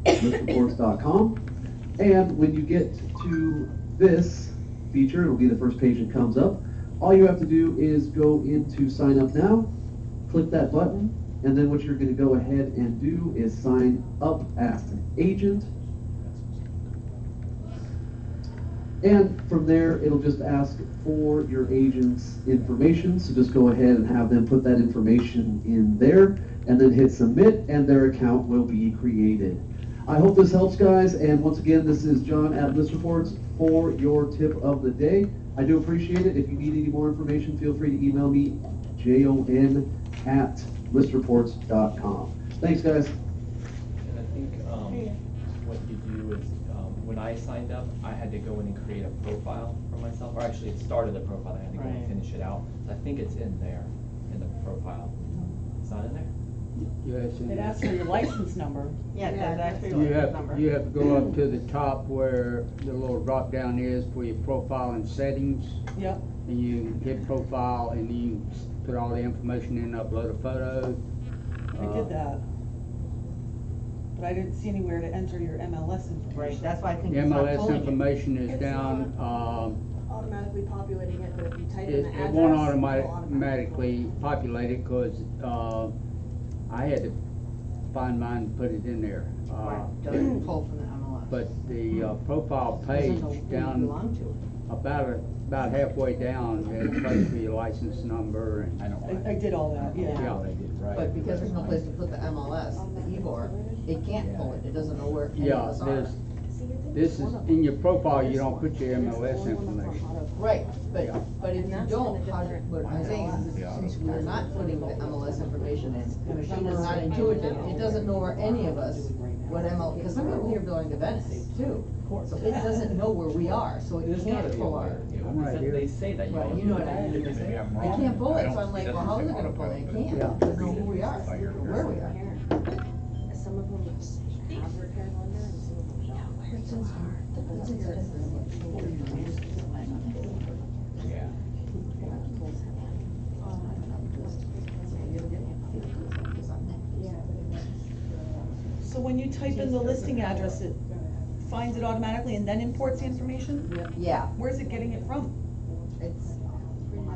listreports.com. And when you get to this feature, it'll be the first page that comes up. All you have to do is go into sign up now, click that button, and then what you're going to go ahead and do is sign up as an agent. And from there, it'll just ask for your agent's information. So just go ahead and have them put that information in there and then hit submit and their account will be created. I hope this helps guys. And once again, this is John at List Reports for your tip of the day. I do appreciate it. If you need any more information, feel free to email me, jon at listreports.com. Thanks, guys. And I think, um, what you do is, um, when I signed up, I had to go in and create a profile for myself, or actually it started the profile, I had to go and Right. finish it out. So I think it's in there, in the profile. It's not in there? Yes, and It asks for your license number. Yeah, that's actually You what the have, number. you have to go up to the top where the little drop down is for your profile and settings. Yep. And you hit profile and you s- put all the information in, upload a photo. I Uh, did that. But I didn't see anywhere to enter your MLS information. Right, that's why I think The it's not MLS pulling it. information is It's down, um, automatically populating it, but if you type in it, the it address. won't it'll automatically populate it, cause, uh, I had to find mine and put it in there. Uh, Right, doesn't pull from the MLS. But the, uh, profile page Doesn't know who you down belong to. about, a- about halfway down, there's a place for your license number and. I don't I, I did all that, yeah. Yeah, they did, right. But because there's no place to put the MLS, the E EBOR, it can't pull it, it doesn't know where any of Yeah, us are. there's, this is, in your profile, you don't put your MLS information. Right, but, Yeah. but if you don't, kinda how, what I'm saying is, since we're not putting the MLS information in, the machine is not intuitive, it doesn't know where any of us, what ML, cause I'm over here building to Venice too. So it doesn't know where we are, so it There's gotta can't be a pull way. our. I'm right here. They say that you. Right, you know what I mean. They say- I can't pull it, so I'm like, well, how is it gonna pull it? It can't, Yeah. it doesn't know who we are, where we are. Some of them have repair lender and some of them don't. So when you type in the listing address, it finds it automatically and then imports the information? Yeah, Where's it getting it from? it's,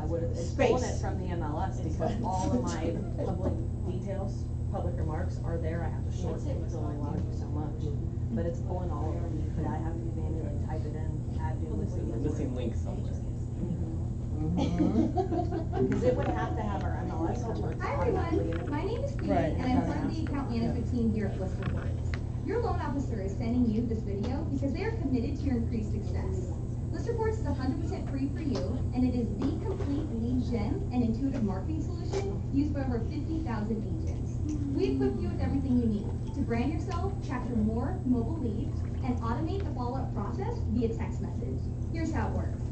I would, It's pulling space. it from the MLS because all of my public details, public remarks are there, I have to shorten it, it's only allowed to do so much. But it's pulling all of them, but I have to manually type it in, add new listing. There's a missing link somewhere. Mm-hmm. Cause it would have to have our MLS number. Hi everyone, my name is Queenie Right. and I'm part of the account management team here at List Reports. Your loan officer is sending you this video because they are committed to your increased success. List Reports is hundred percent free for you and it is the complete lead gen and intuitive marketing solution used by over fifty thousand agents. We equip you with everything you need to brand yourself, capture more mobile leads, and automate the follow-up process via text message. Here's how it works.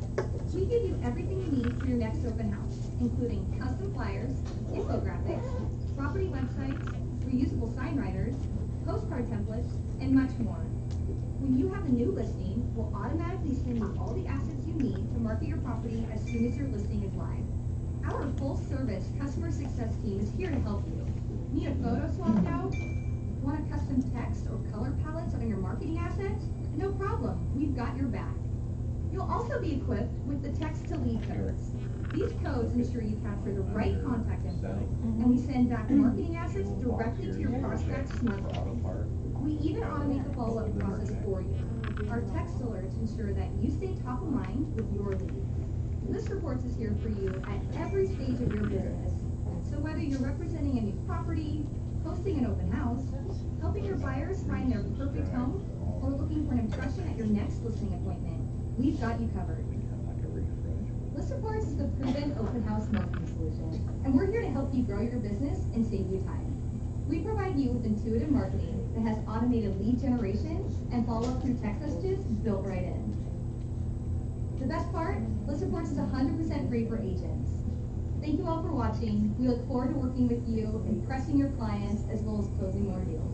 We give you everything you need for your next open house, including custom flyers, infographics, property websites, reusable sign riders, postcard templates, and much more. When you have a new listing, we'll automatically send you all the assets you need to market your property as soon as your listing is live. Our full-service customer success team is here to help you. Need a photo swapped out? Want a custom text or color palettes on your marketing assets? No problem, we've got your back. You'll also be equipped with the text to lead codes. These codes ensure you capture the right contact info, and we send back mm-hmm. marketing assets directly to your prospect's smartphone. We even automate the follow-up process for you. Our text alerts ensure that you stay top of mind with your leads. List Reports is here for you at every stage of your business. So whether you're representing a new property, hosting an open house, helping your buyers find their perfect home, or looking for an impression at your next listing appointment, we've got you covered. List Reports is the proven open house marketing solution, and we're here to help you grow your business and save you time. We provide you with intuitive marketing that has automated lead generation and follow-up through text messages built right in. The best part, List Reports is hundred percent free for agents. Thank you all for watching. We look forward to working with you, and impressing your clients, as well as closing more deals.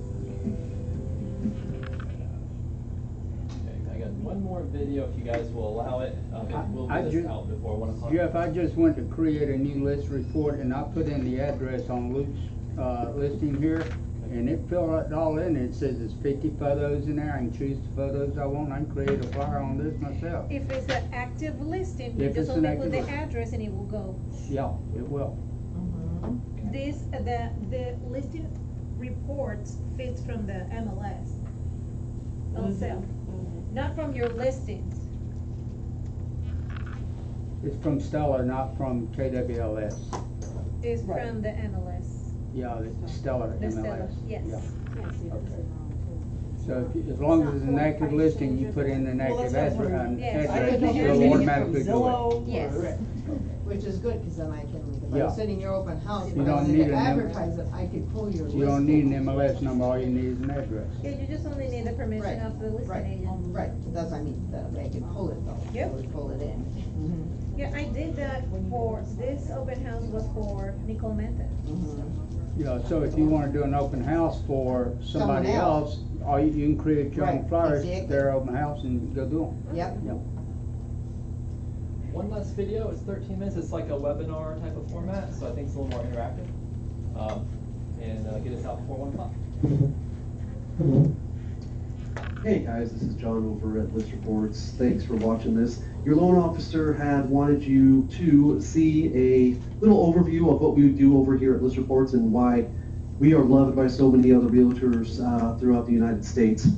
Okay, I got one more video if you guys will allow it. Um, I- we'll I get this ju- out before one o'clock. Jeff, I just went to create a new list report and I put in the address on Luke's, uh, listing here. And it filled it all in, it says it's fifty photos in there, I can choose the photos I want, I can create a flyer on this myself. If it's an active listing, you If just it's an only put the active- address and it will go. Yeah, it will. This, uh, the, the listing reports fits from the MLS itself, not from your listings. It's from Stellar, not from KWLS. It's Right. from the MLS. Yeah, it's Stellar The MLS. Yes. Yeah. Yeah, see, Okay. So if, you- as long as it's an active listing, you put in an Well, active that's what I was address, wondering. an Yes. I didn't know address, if you were it'll getting it from automatically do it. Zillow Yes. or. Which is good, cause then I can, if Yeah. I'm sitting in your open house, if You I don't wanted need to an M- advertise it, I could pull your listing. You don't need an MLS number, all you need is an address. Yeah, you just only need the permission of the listing right, agent. Right, that's, I mean, that they can pull it though. Yep. Really Pull it in. Mm-hmm. Yeah, I did that for, this open house was for Nicole Menta. Mm-hmm. Yeah, so if you wanna do an open house for somebody else. else, all you, you can create your own Right, flyers, exactly. their open house and go do them. Yep. Yep. One less video, it's thirteen minutes, it's like a webinar type of format, so I think it's a little more interactive. Um, and, uh, get us out before one o'clock. Hey guys, this is John over at List Reports. Thanks for watching this. Your loan officer had wanted you to see a little overview of what we do over here at List Reports and why we are loved by so many other realtors uh, throughout the United States.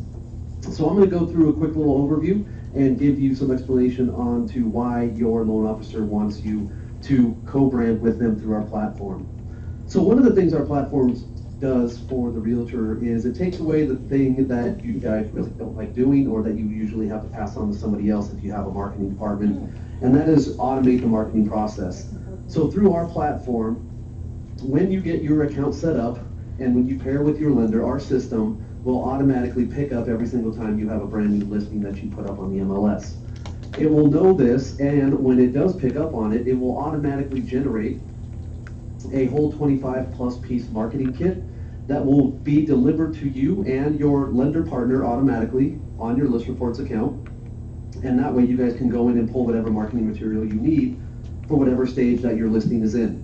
So I'm going to go through a quick little overview and give you some explanation on to why your loan officer wants you to co-brand with them through our platform. So one of the things our platform does for the realtor is it takes away the thing that you guys really don't like doing or that you usually have to pass on to somebody else if you have a marketing department, and that is automate the marketing process. So through our platform, when you get your account set up and when you pair with your lender, our system will automatically pick up every single time you have a brand new listing that you put up on the MLS. It will know this, and when it does pick up on it, it will automatically generate a whole 25 plus piece marketing kit that will be delivered to you and your lender partner automatically on your list reports account. And that way you guys can go in and pull whatever marketing material you need for whatever stage that your listing is in.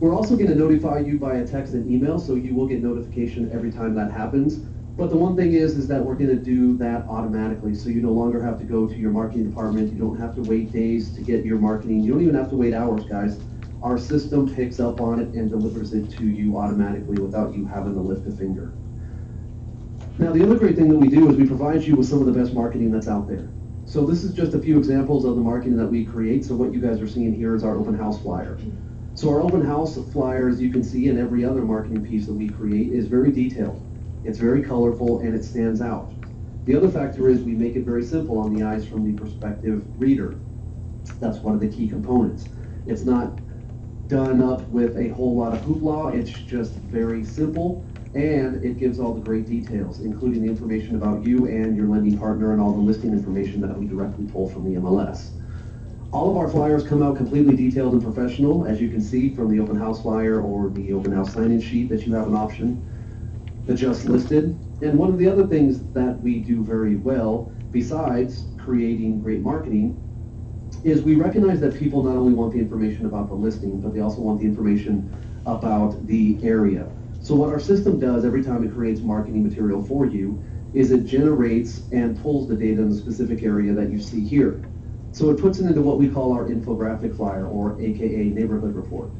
We're also going to notify you via text and email, so you will get notification every time that happens. But the one thing is, is that we're going to do that automatically, so you no longer have to go to your marketing department. You don't have to wait days to get your marketing. You don't even have to wait hours, guys. Our system picks up on it and delivers it to you automatically without you having to lift a finger. Now, the other great thing that we do is we provide you with some of the best marketing that's out there. So this is just a few examples of the marketing that we create. So what you guys are seeing here is our open house flyer. So our open house flyer, as you can see in every other marketing piece that we create, is very detailed. It's very colorful and it stands out. The other factor is we make it very simple on the eyes from the prospective reader. That's one of the key components. It's not done up with a whole lot of hoopla. It's just very simple and it gives all the great details, including the information about you and your lending partner and all the listing information that we directly pull from the MLS. All of our flyers come out completely detailed and professional, as you can see from the open house flyer or the open house sign-in sheet that you have an option that just listed. And one of the other things that we do very well, besides creating great marketing, is we recognize that people not only want the information about the listing, but they also want the information about the area. So what our system does every time it creates marketing material for you is it generates and pulls the data in the specific area that you see here. So it puts it into what we call our infographic flyer or AKA neighborhood report.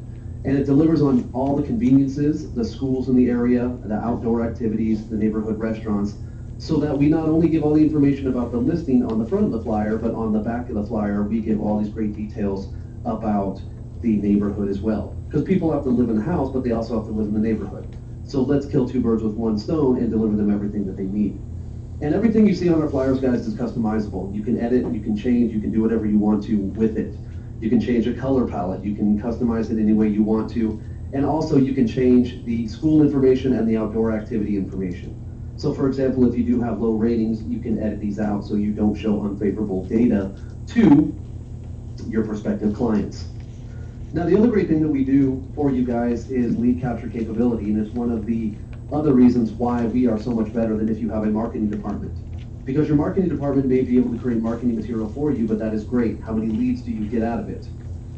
And it delivers on all the conveniences, the schools in the area, the outdoor activities, the neighborhood restaurants, so that we not only give all the information about the listing on the front of the flyer, but on the back of the flyer, we give all these great details about the neighborhood as well. Because people have to live in the house, but they also have to live in the neighborhood. So let's kill two birds with one stone and deliver them everything that they need. And everything you see on our flyers, guys, is customizable. You can edit, you can change, you can do whatever you want to with it. You can change a color palette, you can customize it any way you want to, and also you can change the school information and the outdoor activity information. So for example, if you do have low ratings, you can edit these out so you don't show unfavorable data to your prospective clients. Now, the other great thing that we do for you guys is lead capture capability, and it's one of the other reasons why we are so much better than if you have a marketing department. Because your marketing department may be able to create marketing material for you, but that is great. How many leads do you get out of it?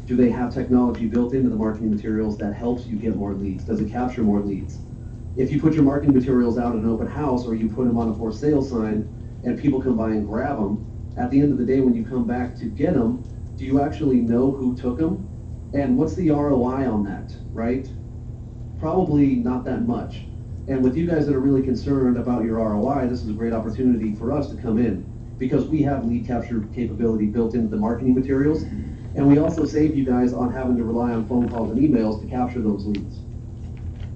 Do they have technology built into the marketing materials that helps you get more leads? Does it capture more leads? If you put your marketing materials out at an open house or you put them on a for sale sign and people come by and grab them, at the end of the day when you come back to get them, do you actually know who took them? And what's the ROI on that, right? Probably not that much. And with you guys that are really concerned about your ROI, this is a great opportunity for us to come in because we have lead capture capability built into the marketing materials. And we also save you guys on having to rely on phone calls and emails to capture those leads.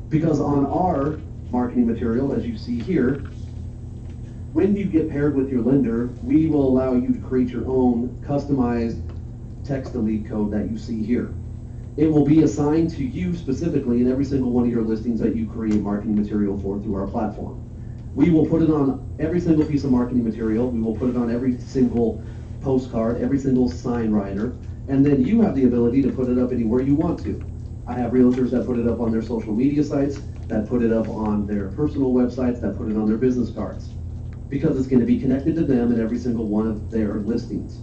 Because on our marketing material, as you see here, when you get paired with your lender, we will allow you to create your own customized text to lead code that you see here. It will be assigned to you specifically in every single one of your listings that you create marketing material for through our platform. We will put it on every single piece of marketing material. We will put it on every single postcard, every single sign rider, and then you have the ability to put it up anywhere you want to. I have realtors that put it up on their social media sites, that put it up on their personal websites, that put it on their business cards. Because it's going to be connected to them in every single one of their listings.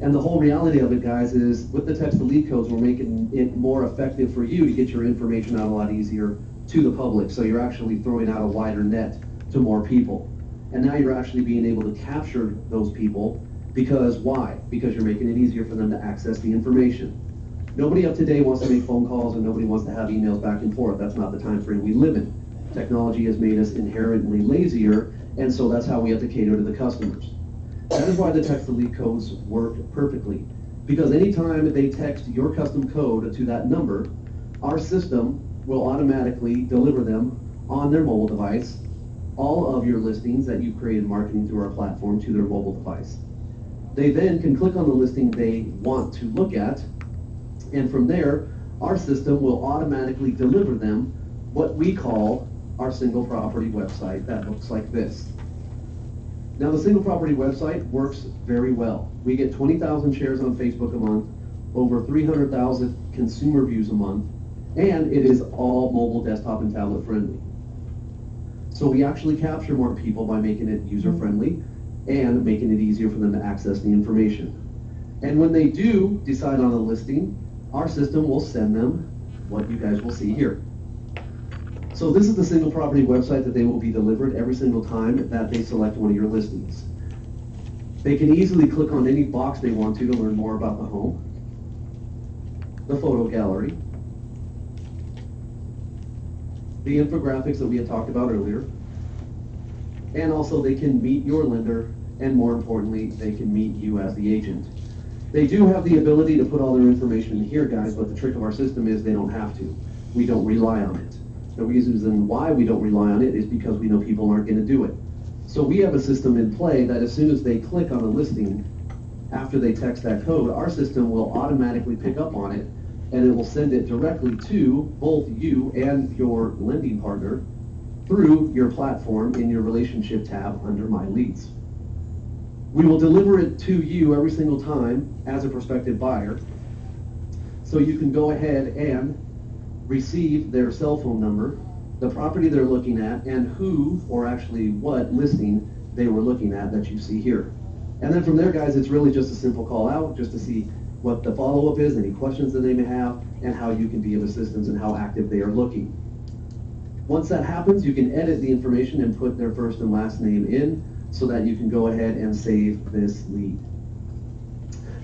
And the whole reality of it, guys, is with the text to lead codes, we're making it more effective for you to get your information out a lot easier to the public. So you're actually throwing out a wider net to more people. And now you're actually being able to capture those people because why? Because you're making it easier for them to access the information. Nobody up today wants to make phone calls and nobody wants to have emails back and forth. That's not the time frame we live in. Technology has made us inherently lazier, and so that's how we have to cater to the customers. That is why the text delete codes work perfectly. Because anytime they text your custom code to that number, our system will automatically deliver them on their mobile device, all of your listings that you've created marketing through our platform to their mobile device. They then can click on the listing they want to look at, and from there, our system will automatically deliver them what we call our single property website that looks like this. Now, the single property website works very well. We get 20,000 shares on Facebook a month, over 300,000 consumer views a month, and it is all mobile, desktop, and tablet friendly. So we actually capture more people by making it user friendly and making it easier for them to access the information. And when they do decide on a listing, our system will send them what you guys will see here. So this is the single property website that they will be delivered every single time that they select one of your listings. They can easily click on any box they want to to learn more about the home, the photo gallery, the infographics that we had talked about earlier, and also they can meet your lender, and more importantly, they can meet you as the agent. They do have the ability to put all their information in here, guys, but the trick of our system is they don't have to. We don't rely on it. The reason why we don't rely on it is because we know people aren't gonna do it. So we have a system in play that as soon as they click on a listing, after they text that code, our system will automatically pick up on it and it will send it directly to both you and your lending partner through your platform in your relationship tab under My Leads. We will deliver it to you every single time as a prospective buyer. So you can go ahead and receive their cell phone number, the property they're looking at, and who, or actually what listing they were looking at that you see here. And then from there, guys, it's really just a simple call out, just to see what the follow-up is, any questions that they may have, and how you can be of assistance and how active they are looking. Once that happens, you can edit the information and put their first and last name in so that you can go ahead and save this lead.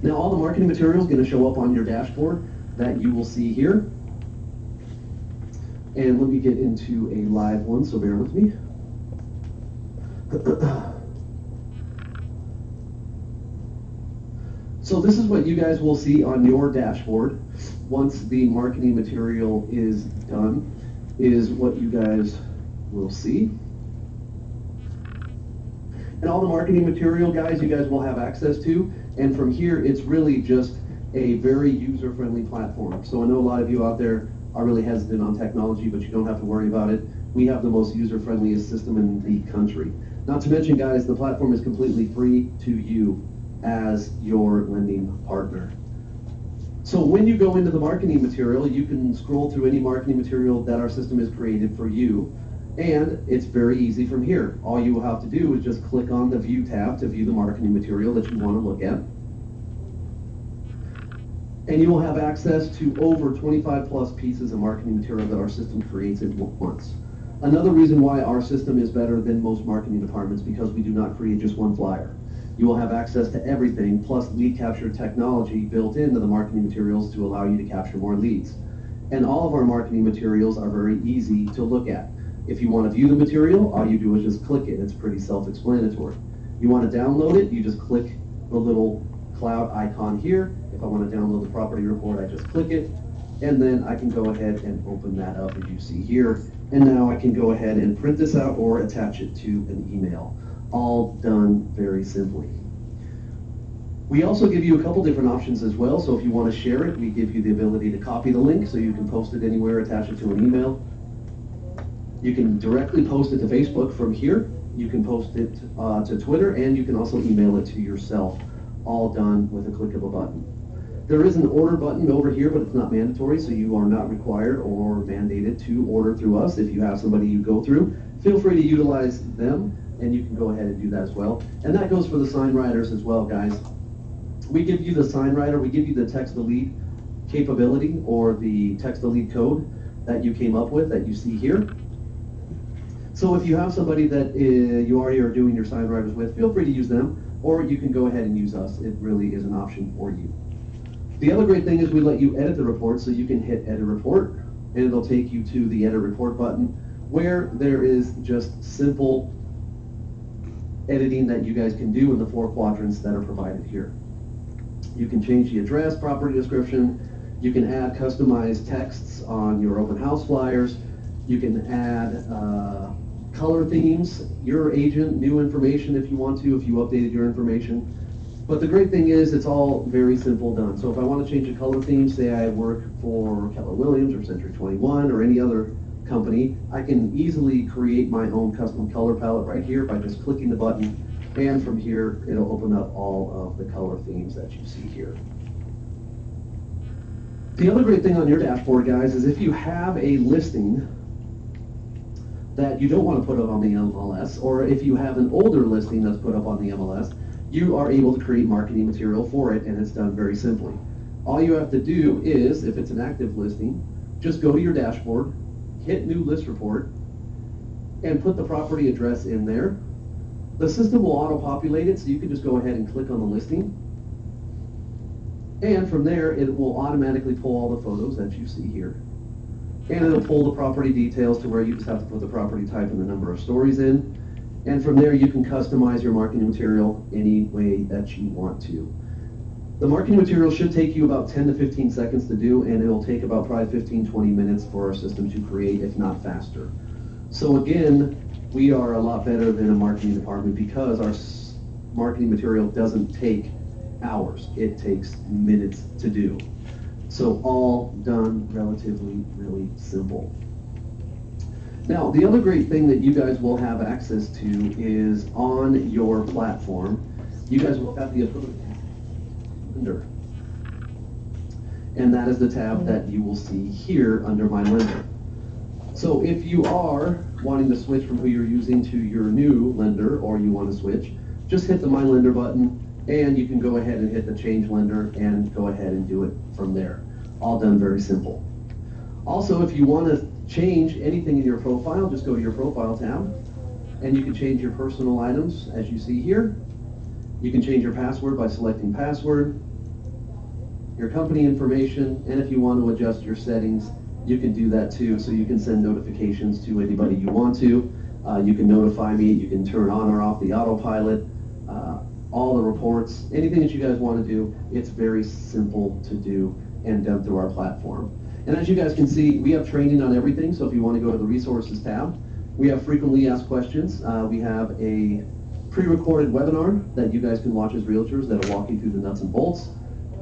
Now, all the marketing material is going to show up on your dashboard that you will see here. And let me get into a live one, so bear with me. So this is what you guys will see on your dashboard once the marketing material is done, is what you guys will see. And all the marketing material, guys, you guys will have access to. And from here, it's really just a very user-friendly platform. So I know a lot of you out there are really hesitant on technology, but you don't have to worry about it. We have the most user-friendliest system in the country. Not to mention, guys, the platform is completely free to you as your lending partner. So when you go into the marketing material, you can scroll through any marketing material that our system has created for you. And it's very easy from here. All you will have to do is just click on the View tab to view the marketing material that you want to look at. And you will have access to over 25 plus pieces of marketing material that our system creates at once. Another reason why our system is better than most marketing departments because we do not create just one flyer. You will have access to everything plus lead capture technology built into the marketing materials to allow you to capture more leads. And all of our marketing materials are very easy to look at. If you want to view the material, all you do is just click it. It's pretty self-explanatory. You want to download it, you just click the little cloud icon here. I want to download the property report, I just click it, and then I can go ahead and open that up as you see here. And now I can go ahead and print this out or attach it to an email. All done very simply. We also give you a couple different options as well. So if you want to share it, we give you the ability to copy the link so you can post it anywhere, attach it to an email. You can directly post it to Facebook from here. You can post it uh, to Twitter, and you can also email it to yourself. All done with a click of a button. There is an order button over here, but it's not mandatory, so you are not required or mandated to order through us. If you have somebody you go through, feel free to utilize them, and you can go ahead and do that as well. And that goes for the sign riders as well, guys. We give you the sign rider, we give you the text lead capability or the text lead code that you came up with that you see here. So if you have somebody that uh, you already are doing your sign riders with, feel free to use them, or you can go ahead and use us. It really is an option for you. The other great thing is we let you edit the report, so you can hit edit report, and it'll take you to the edit report button, where there is just simple editing that you guys can do in the four quadrants that are provided here. You can change the address, property description, You can add customized texts on your open house flyers. You can add uh, color themes, your agent, new information if you want to, if you updated your information. But the great thing is, it's all very simple done. So if I want to change a color theme, say I work for Keller Williams or Century 21 or any other company, I can easily create my own custom color palette right here by just clicking the button. And from here, it'll open up all of the color themes that you see here. The other great thing on your dashboard, guys, is if you have a listing that you don't want to put up on the MLS, or if you have an older listing that's put up on the MLS, you are able to create marketing material for it, and it's done very simply. All you have to do is, if it's an active listing, just go to your dashboard, hit New List Report, and put the property address in there. The system will auto-populate it, so you can just go ahead and click on the listing. And from there, it will automatically pull all the photos that you see here. And it'll pull the property details to where you just have to put the property type and the number of stories in. And from there, you can customize your marketing material any way that you want to. The marketing material should take you about 10 to 15 seconds to do, and it'll take about probably 15, 20 minutes for our system to create, if not faster. So again, we are a lot better than a marketing department because our marketing material doesn't take hours. It takes minutes to do. So all done relatively, really simple. Now, the other great thing that you guys will have access to is on your platform, you guys will have the ability lender. And that is the tab that you will see here under My Lender. So if you are wanting to switch from who you're using to your new lender, or you want to switch, just hit the My Lender button, and you can go ahead and hit the Change Lender and go ahead and do it from there. All done very simple. Also, if you want to change anything in your profile, just go to your Profile tab, and you can change your personal items, as you see here. You can change your password by selecting password, your company information, and if you want to adjust your settings, you can do that too. So you can send notifications to anybody you want to. Uh, you can notify me, you can turn on or off the autopilot, uh, all the reports, anything that you guys want to do, it's very simple to do and done through our platform. And as you guys can see, we have training on everything, so if you want to go to the resources tab, we have frequently asked questions. Uh, we have a pre-recorded webinar that you guys can watch as realtors that'll walk you through the nuts and bolts.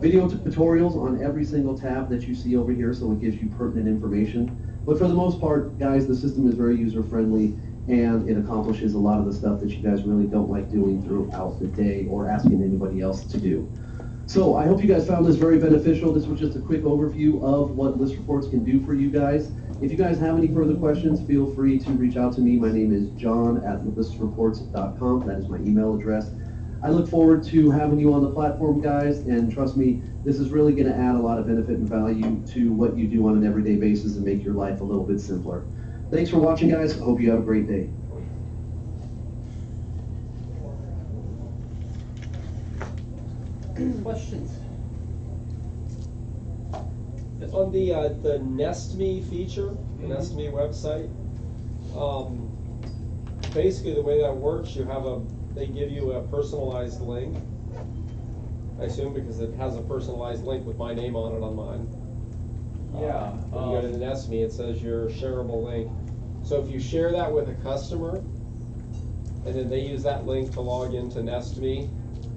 Video tutorials on every single tab that you see over here, so it gives you pertinent information. But for the most part, guys, the system is very user-friendly and it accomplishes a lot of the stuff that you guys really don't like doing throughout the day or asking anybody else to do. So I hope you guys found this very beneficial. This was just a quick overview of what list reports can do for you guys. If you guys have any further questions, feel free to reach out to me. My name is john at listreports.com. That is my email address. I look forward to having you on the platform, guys, and trust me, this is really going to add a lot of benefit and value to what you do on an everyday basis and make your life a little bit simpler. Thanks for watching, guys. Hope you have a great day. Questions? On the, uh, the Nest Me feature, the Nest Me website, um, basically the way that works, you have a, they give you a personalized link. I assume because it has a personalized link with my name on it on mine. Yeah, When you go to um, the Nest Me, it says your shareable link. So if you share that with a customer, and then they use that link to log into Nest Me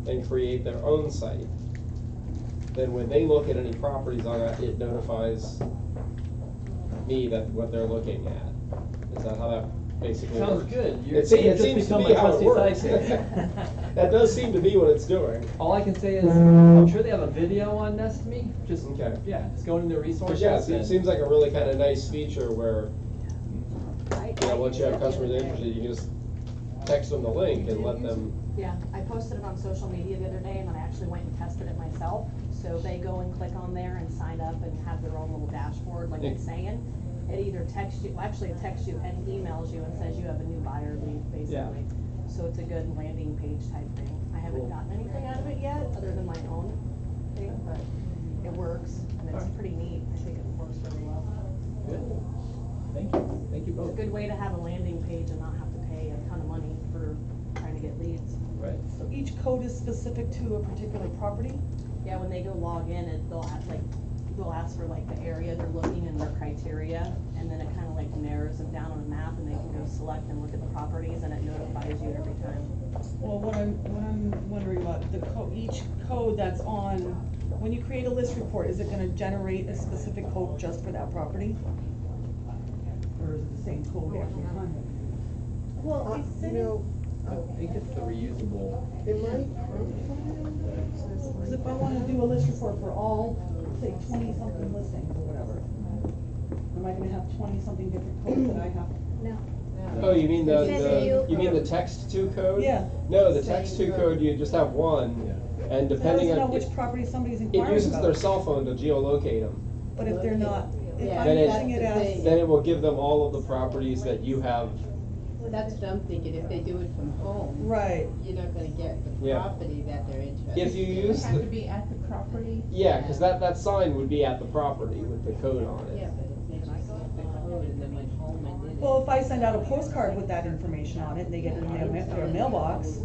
and create their own site, then when they look at any properties on that, it notifies me that what they're looking at. Is that how that basically works? Sounds good. You're- It se- it seems to be how it works. That does seem to be what it's doing. All I can say is, I'm sure they have a video on Nest Me, just, Okay. yeah, just go into But resources. yeah, it seems, and- seems like a really kind of nice feature where, you know, once you have customers interested, you can just text them the link and let them, Yeah, I posted it on social media the other day and then I actually went and tested it myself. So they go and click on there and sign up and have their own little dashboard, like it's saying. It either texts you, well, actually it texts you and emails you and says you have a new buyer lead, basically. So it's a good landing page type thing. I haven't gotten anything out of it yet, other than my own thing, but it works and it's pretty neat. I think it works really well. Good. Thank you, thank you It's a both. good way to have a landing page and not have pay a ton of money for trying to get leads. Right. So each code is specific to a particular property? Yeah, when they go log in, it, they'll have, like, they'll ask for like the area they're looking and their criteria, and then it kinda like narrows them down on a map, and they can go select and look at the properties, and it notifies you every time. Well, what I'm, what I'm wondering about, the co, each code that's on, when you create a list report, is it gonna generate a specific code just for that property? Or is it the same code every time? Well, Uh, it's You know, I think it's the reusable. it might profile that says Cause if I wanna do a list report for all, say twenty-something listings or whatever, am I gonna have twenty-something different codes that I have? No. Oh, you mean the, It says the, you- you mean the text to code? Yeah. No, the text to code, you just have one, and So how does depending it know on, which it property somebody's it inquiring uses their about? cell phone to geolocate them. But if they're not, if Yeah. I'm Then it- using it as, Then it will give them all of the properties that you have, That's what I'm thinking, if they do it from home, right, you're not gonna get the Yeah. property that they're interested. if you use the, be at the property? yeah, cause that, that sign would be at the property with the code on Yeah, it. but if they just got the code and then went home and did it. well, if I send out a postcard with that information on it, and they get it in their, ma- their mailbox,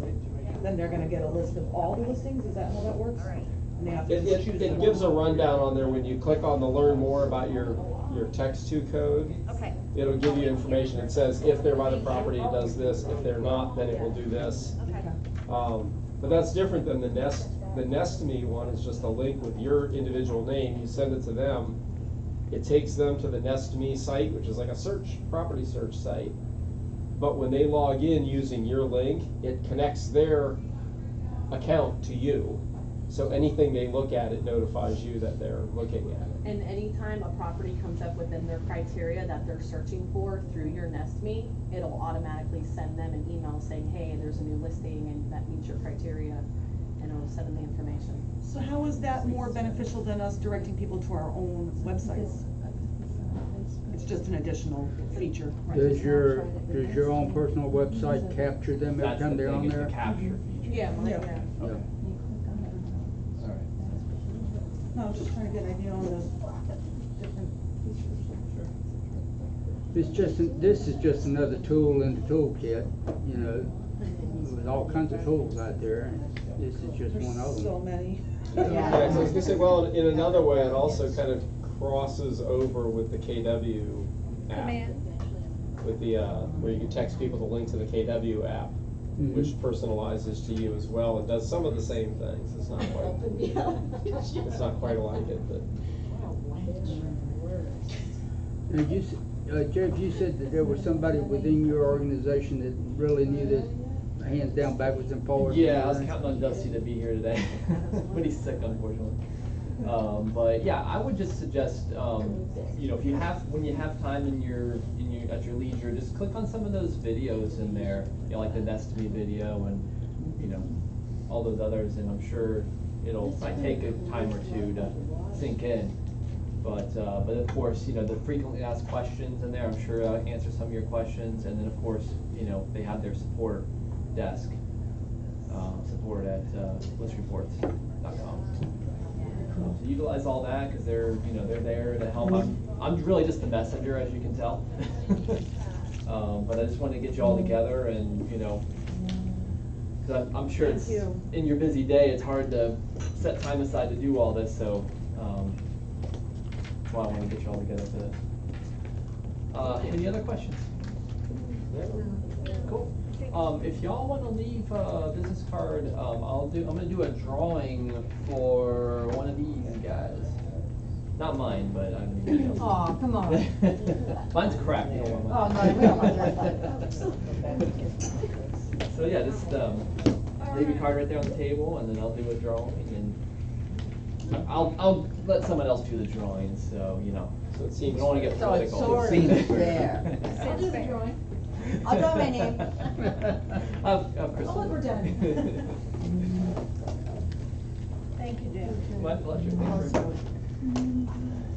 then they're gonna get a list of all the listings, is that how that works? And they have It, just it, choose it them gives a rundown on there when you click on the learn more about your, your text to code. Okay. It'll give you information, it says if they're by the property, it does this, if they're not, then it will do this. Okay. Um, but that's different than the Nest, the Nest Me one is just a link with your individual name, you send it to them. It takes them to the Nest Me site, which is like a search, property search site. But when they log in using your link, it connects their account to you. So anything they look at, it notifies you that they're looking at it. And anytime a property comes up within their criteria that they're searching for through your Nest Me, it'll automatically send them an email saying, hey, there's a new listing and that meets your criteria, and it'll send them the information. So how is that more beneficial than us directing people to our own websites? It's just an additional feature. Does your, does your own personal website capture them every That's the time they're on thing, is there? the capture feature. Yeah, mine, Yeah. yeah. Okay. No, I'm just trying to get an idea on the different features. It's just, an- this is just another tool in the toolkit, you know, with all kinds of tools out there, and this is just one of There's so them. many. Yeah, so I was gonna say, well, in another way, it also kind of crosses over with the KW app. Command. With the, uh, where you can text people the link to the KW app, Mhm. which personalizes to you as well, and does some of the same things, it's not quite, it's not quite like it, but. And you, s- uh, Jeff, you said that there was somebody within your organization that really knew this, hands down, backwards and forwards. Yeah, I was counting on Dusty to be here today, but he's sick unfortunately. Um, but yeah, I would just suggest, um, you know, if you have, when you have time in your, in your, at your leisure, just click on some of those videos in there, you know, like the Nest Me video and, you know, all those others, and I'm sure it'll, might take a time or two to sink in. But, uh, but of course, you know, the frequently asked questions in there, I'm sure I'll answer some of your questions, and then of course, you know, they have their support desk, uh, support at, uh, listreports.com. Um, So utilize all that, cause they're, you know, they're there to help, I'm, I'm really just the messenger, as you can tell. Um, but I just wanted to get you all together and, you know, cause I'm, I'm sure Thank it's, you. in your busy day, it's hard to set time aside to do all this, so, um, that's why I wanna get you all together for this. Uh, any other questions? Cool. Um, if y'all wanna leave a business card, um, I'll do, I'm gonna do a drawing for one of these guys. Not mine, but I mean. Aw, come on. Mine's crap, you don't want Oh, mine. no, we don't want that. So yeah, just, um, leave your card right there on the table and then I'll do a drawing and I'll, I'll let someone else do the drawing, so, you know. So it We seems. don't wanna get So it's political. sort of there. I'll do the drawing. I'll draw my name. Of, of Crystal. Oh, look, we're done. Thank you, Jeff. My pleasure, thank you very much.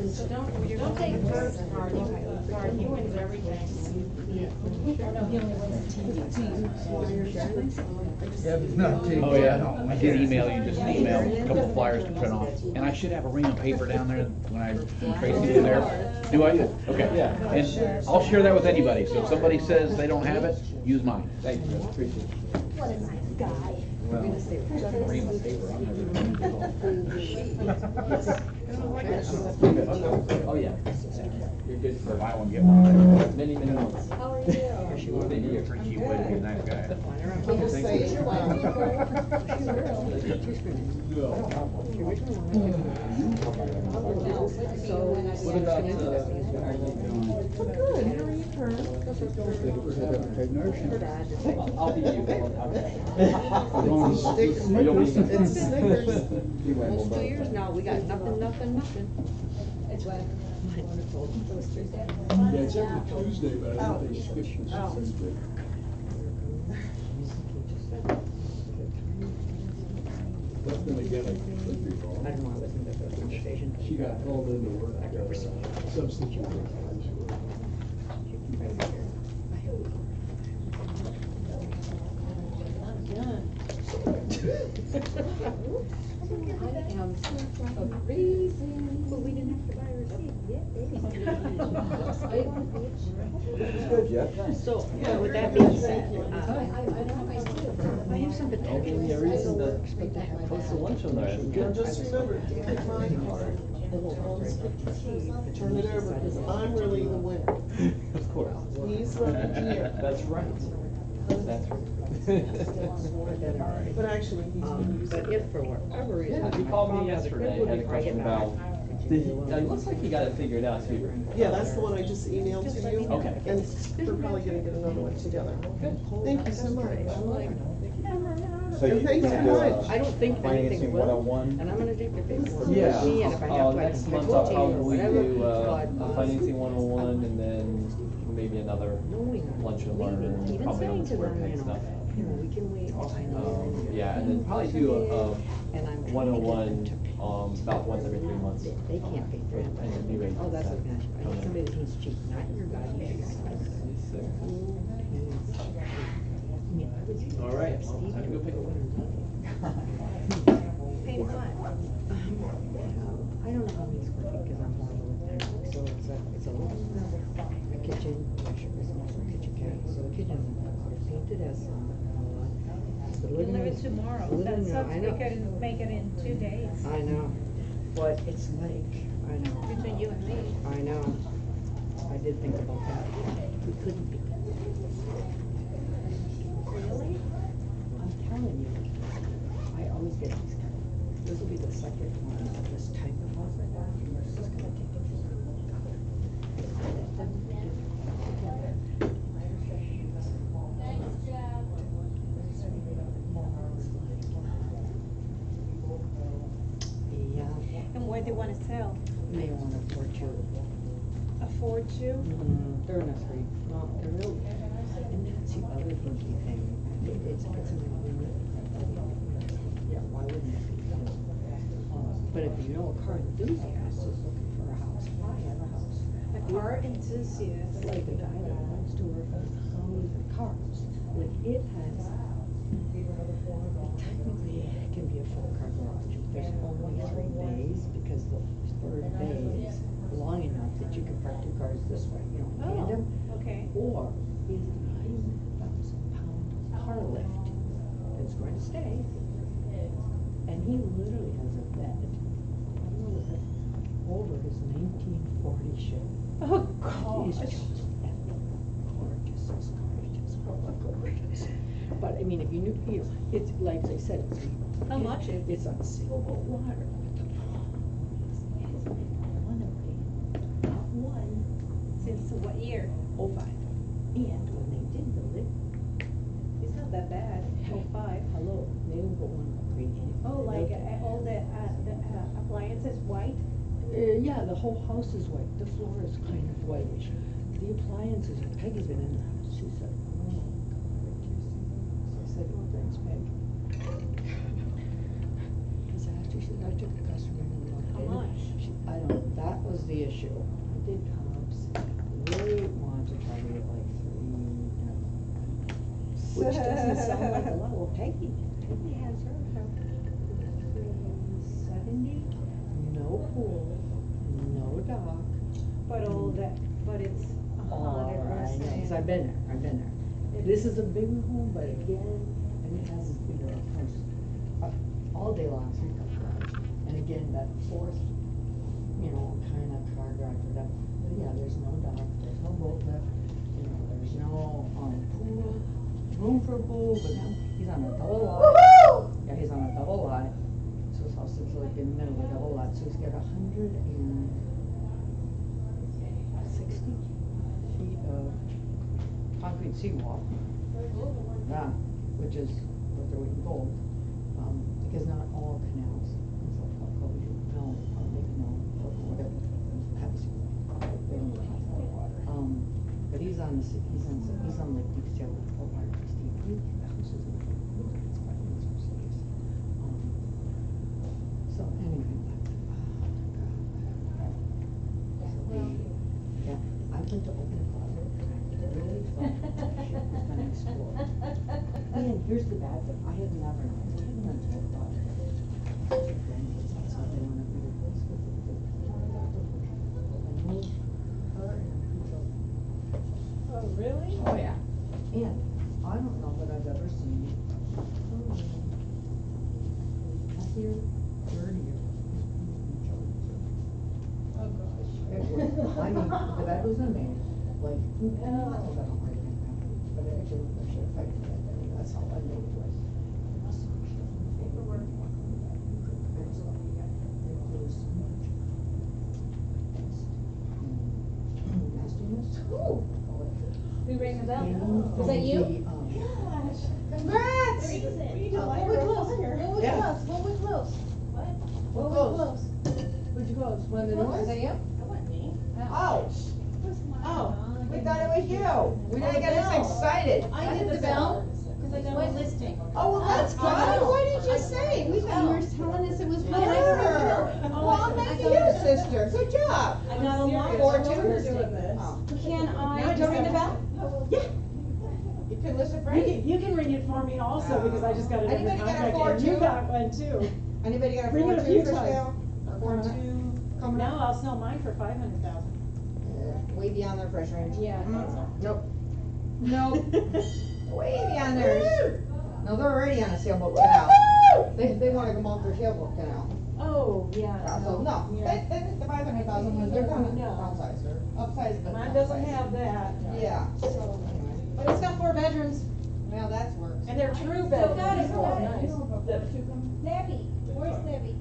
is. Don't, don't take first part, you, part, he wins everything. Oh, yeah, I did email you, just an email, a couple of flyers to print off, and I should have a ring of paper down there when I, when Tracy was there. Do I? Okay, Yeah. and I'll share that with anybody, so if somebody says they don't have it, use mine. Thank you, appreciate it. What a nice guy. Well, Ring of paper, I'm never. Oh, yeah. You're good for Buy one, get one. many, many months. How are you? Maybe a year. Pretty cheap way to be a nice guy. I'm just saying, What about, uh, Good, how are you, Kurt? I'll be you. Snickers. It's Snickers. Almost two years now, we got nothing, nothing, nothing. It's what? Yeah, it's every Tuesday, but I think they skip this Oh. Tuesday. But then again, I could be wrong. I don't know, I wasn't at the conversation. She got called into work, uh, substitute. I am freezing. But we didn't have to buy So, uh, with that being said, I, uh, I, have some potential. Yeah, reason to post a lunch on there. And just remember, take my card, turn it over, because I'm really the winner. Of course. He's running here. That's right. That's right. But actually, he's but if for whatever reason. Yeah, he called me yesterday, had a question about, did he, it looks like he got it figured out too. Yeah, that's the one I just emailed to you. Okay. And we're probably gonna get another one together. Thank you so much. So you And thank can do much. a I don't think anything financing will, one oh one. and I'm gonna take the paperwork with Yeah, me, and if I uh, have to, I next can month quote I'll to you probably whatever, do, uh, but, a uh, financing one oh one and then maybe another knowing that lunch and we learn, can even probably on saying the to square them, peg you know, stuff. you know, we can wait, I know. Um, yeah, and then probably do a, a And I'm trying one to oh get them one, to pay. Um, about once every three months. They, they can't pay for it. And the new. Oh, that's okay, I need Okay. somebody that needs cheap, not your guy, you guys. All right, well, time to go pick a winner. Pay what? I don't know how many square feet, cause I'm horrible with that, so it's a, it's a little, a kitchen, my sugar is also a kitchen cabinet, so the kitchen is painted as, um, the You'll living leave it tomorrow. the living That's room, up, I we know. can make it in two days. I know, but it's like, I know. Between you and me. I know, I did think about that, we couldn't be. Really? I'm telling you, I always get these kind of, this will be the second one of this type of house I got, and this is gonna take it. Yeah, And where they wanna sell? may want to afford you. Afford to? Mm, they're in a three, no, they're real, and that's the other funky thing, it, it's, it's an agreement. Yeah, why wouldn't it be? But if you know a car enthusiast is looking for a house, I have a house. A car enthusiast. Like a guy that wants to work on houses and cars, like it has, technically, it can be a full car garage. There's only three bays, because the third bay is long enough that you can park two cars this way, you know, Oh, tandem. okay. Or is a nine thousand pound car lift that's going to stay. And he literally has a bed, I don't know, what that- over his nineteen forty Chevy. Oh, He's gosh. just gorgeous, it's gorgeous, oh, gorgeous. But I mean, if you knew, you know, it's, like I said, it's. How much is it? It's sailboat water. But the problem is, has been one of the, not one, Since what year? oh five. And when they did build it, It's not that bad. Oh, five. hello, they didn't put one upgrade in. Oh, like, uh, all the, uh, the uh, appliances white? Uh, yeah, the whole house is white, the floor is kind of whitish. The appliances, Peggy's been in the house, she said, oh, God, I said, well, thanks, Peg. Cause after she, I took a customer in looked How much? She, I don't know, that was the issue. I did Which doesn't sound like a lot, well, Peggy, Peggy has her about seventy, No pool, no dock. but all that, but it's a All hundred right, cause I've been there, I've been there. This is a bigger home, but again, and it has this bigger uh, all day long, three car garage. And again, that fourth, you know, kind of car garage, but yeah, there's no dock, there's no boat lift, you know, there's no, um, pool, room for a pool, but now, he's on a double lot. Yeah, he's on a double lot, so his house is like in the middle of a double lot, so he's got a hundred and sixty feet of concrete seawall. Yeah, which is what they're waiting gold, um, because not all canals, it's like, how come we know, or maybe no, or whatever, have a seawall. They don't count that water. Um, but he's on the, se- he's on, se- he's on Lake Deep Sail, oh, water, Steve, he, the house is in, it's quite a nice place. Um, So anyway, oh, God. So we, yeah, I went to open closet, really thought shit was gonna explode. And here's the bad thing, I have never, I haven't been told about it. Your grandkids, that's what they wanna be replaced with. I moved her and two children. Oh, really? Oh, yeah. And I don't know that I've ever seen, oh, happier, dirtier children. Oh, gosh. It was, I mean, the bed was amazing, like, not that I don't like it, but it actually, I should have fighting that day, that's how I made it was. Paperwork. It was so much. Nastiness. Ooh. Who rang the bell? And Was that you? the, um, Congrats! We did it. We did Oh, like what her was over here. What was Yeah. close? What was close? What? What What close? was close? Who'd you close? One of the Is doors? that you? That wasn't me. Oh, oh, we thought it was you. We didn't get us excited. I did the bell, cause I got my listing. Oh, well, that's good. Why didn't you say? We thought you were telling us it was Oh, I didn't her. know. Well, I'm making you a sister. Good job. I got a lot Four of two? listing. Oh. Can Now I I just just ring the have- bell? Yeah. You can You can, you can ring it for me also, oh. because I just got a different Anybody got a contract, and you got one too. Anybody got a Ring four it a two few for times. sale? A four two coming Now up? I'll sell mine for five hundred thousand. Uh, way beyond their price range. Yeah. Mm-hmm. Nope. Nope. Way beyond theirs. No, they're already on a sailboat canal. They, they wanna come off their sailboat canal. Oh, yeah. Yeah, so, no, Yeah. they, they, the five hundred thousand they're gonna No. downsize upsize but Mine doesn't downsize. have that. Yeah. So, but it's got four bedrooms, well, that's works. and they're true So got it, bedrooms. so got it. Nice. Debbie, where's Debbie?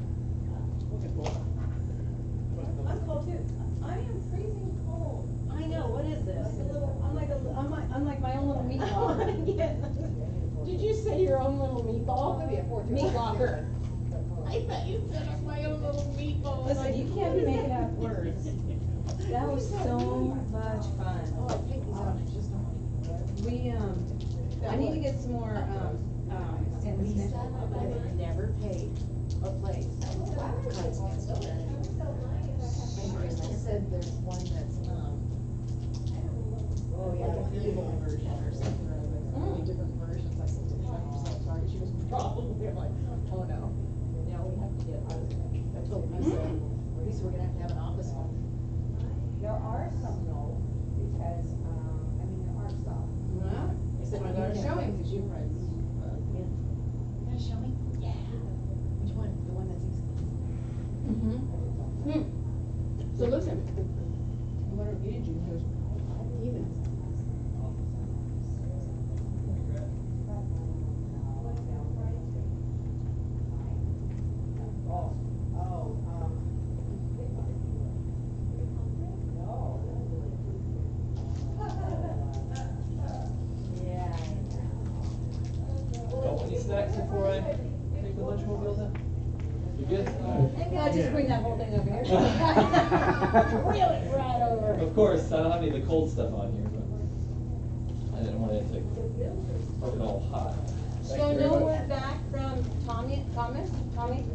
I'm cold too. I am freezing cold. I know, what is this? Like a little- I'm like a, I'm like, I'm like my own little meatball. Yeah. Did you say your own little meatball? Maybe a four two. Meat locker. I thought you said I'm my own little meatball. Listen, you can't be making up words. That was so much fun. Oh, I take these out, We, um, I need to get some more, um, um, and Lisa, I've never paid a place. She said there's one that's, um, Oh, like an evil version or something, or like really different versions, I said, I'm so sorry, she was probably like, oh no, now we have to get, I was, I told Lisa, Lisa, we're gonna have to have an office one. There are some though, because, um, I mean, there are some. I said, my daughter's showing, cause you were, uh, yeah. Gonna show me? Yeah. Which one, the one that's east? Mm-hmm. So listen. What are you, June, goes, even. Oh, oh, um. Yeah. Got any snacks before I take the lunch mobile then? You good? Maybe I'll just bring that whole thing over here. Reel it right over. Of course, I don't have any of the cold stuff on here, but I didn't want it to get all hot. So no word back from Tommy, Thomas, Tommy?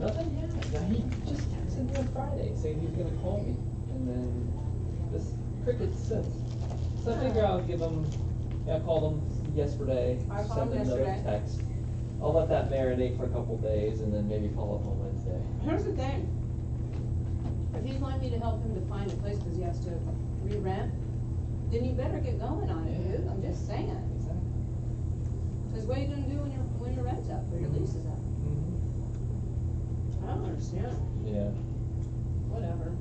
Nothing yet. Just texted me on Friday saying he was gonna call me, and then this crickets since. So I figure I'll give him, yeah, I called him yesterday, I called sent him another yesterday. text. I'll let that marinate for a couple days and then maybe follow up on Wednesday. Here's the thing. If he's wanting me to help him to find a place because he has to re-rent, then you better get going on it, dude, I'm just saying. Cause what are you gonna do when your, when your rent's up, or your lease is up? Mm-hmm. I don't understand, Yeah. Whatever.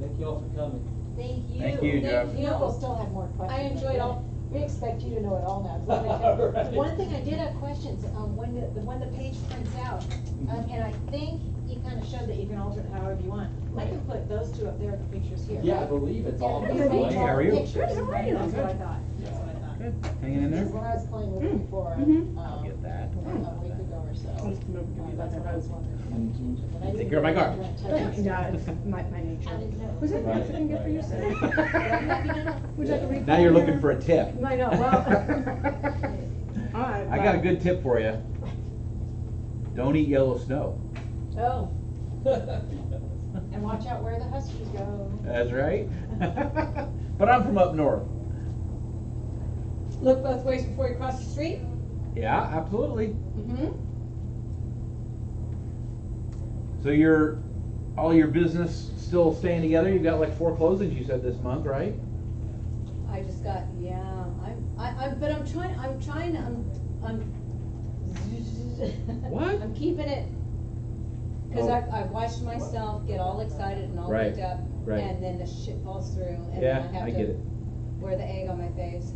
Thank you all for coming. Thank you. Thank you, Jeff. You know, we'll still have more questions. I enjoyed all- We expect you to know it all now. 'cause I'm like, Right. One thing I did have questions, um, when the, the- when the page prints out, um, and I think you kinda showed that you can alter it however you want. I can put those two up there, the pictures here. Yeah, I believe it's all. Yeah, in because the they line. all are you? Pictures, Good, how are right, that's what I thought, that's what I thought. Good, hanging in there? Because when I was playing with it before, Mhm. um, I'll get that. a week ago or so, uh, that's what I was wondering. if I could change it, but I Take didn't care of my really garbage. touch it. Yeah, it's my, my nature. I didn't know. Was that Right, Mexican gift for you, sir? right. Would you like to read? Now you're looking for a tip. I know, well. Alright. I got a good tip for you. Don't eat yellow snow. Oh, and watch out where the huskies go. That's right. But I'm from up north. Look both ways before you cross the street? Yeah, absolutely. Mm-hmm. So you're, all your business still staying together? You've got like four closings you said this month, right? I just got, yeah, I'm, I, I, but I'm trying, I'm trying, I'm, I'm. What? I'm keeping it, cause Oh. I've, I've watched myself get all excited and all Right, worked up, right. and then the shit falls through, and Yeah, then I I have get to it. wear the egg on my face.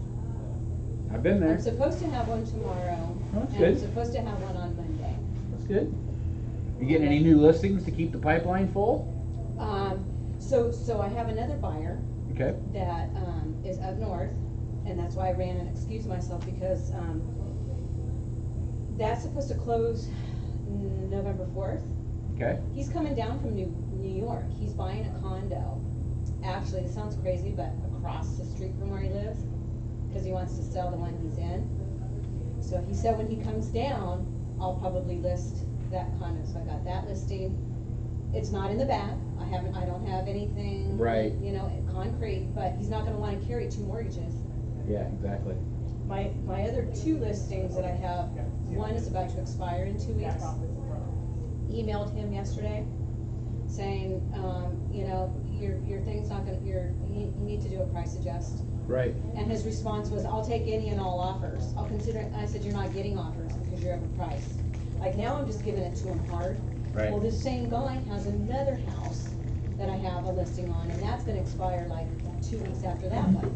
I've been there. I'm supposed to have one tomorrow, Oh, that's and good. I'm supposed to have one on Monday. That's good. You getting any new listings to keep the pipeline full? Um, so, so I have another buyer, Okay. that um, is up north, and that's why I ran and excused myself because um, that's supposed to close November fourth. Okay. He's coming down from New New York. He's buying a condo. Actually, it sounds crazy, but across the street from where he lives, because he wants to sell the one he's in. So he said when he comes down, I'll probably list that condo. So I got that listing. It's not in the back. I haven't. I don't have anything. Right. You know, concrete, but he's not going to want to carry two mortgages. Yeah, exactly. My, my other two listings that I have, one is about to expire in two weeks. Emailed him yesterday, saying, um, you know, your, your thing's not your, you, you need to do a price adjust. Right. And his response was, I'll take any and all offers, I'll consider it, I said, you're not getting offers because you're overpriced. Like, now I'm just giving it to him hard. Right. Well, this same guy has another house that I have a listing on, and that's gonna expire like two weeks after that one.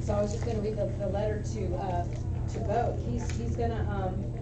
So I was just gonna read the, the letter to, uh, to vote. He's, he's gonna, um,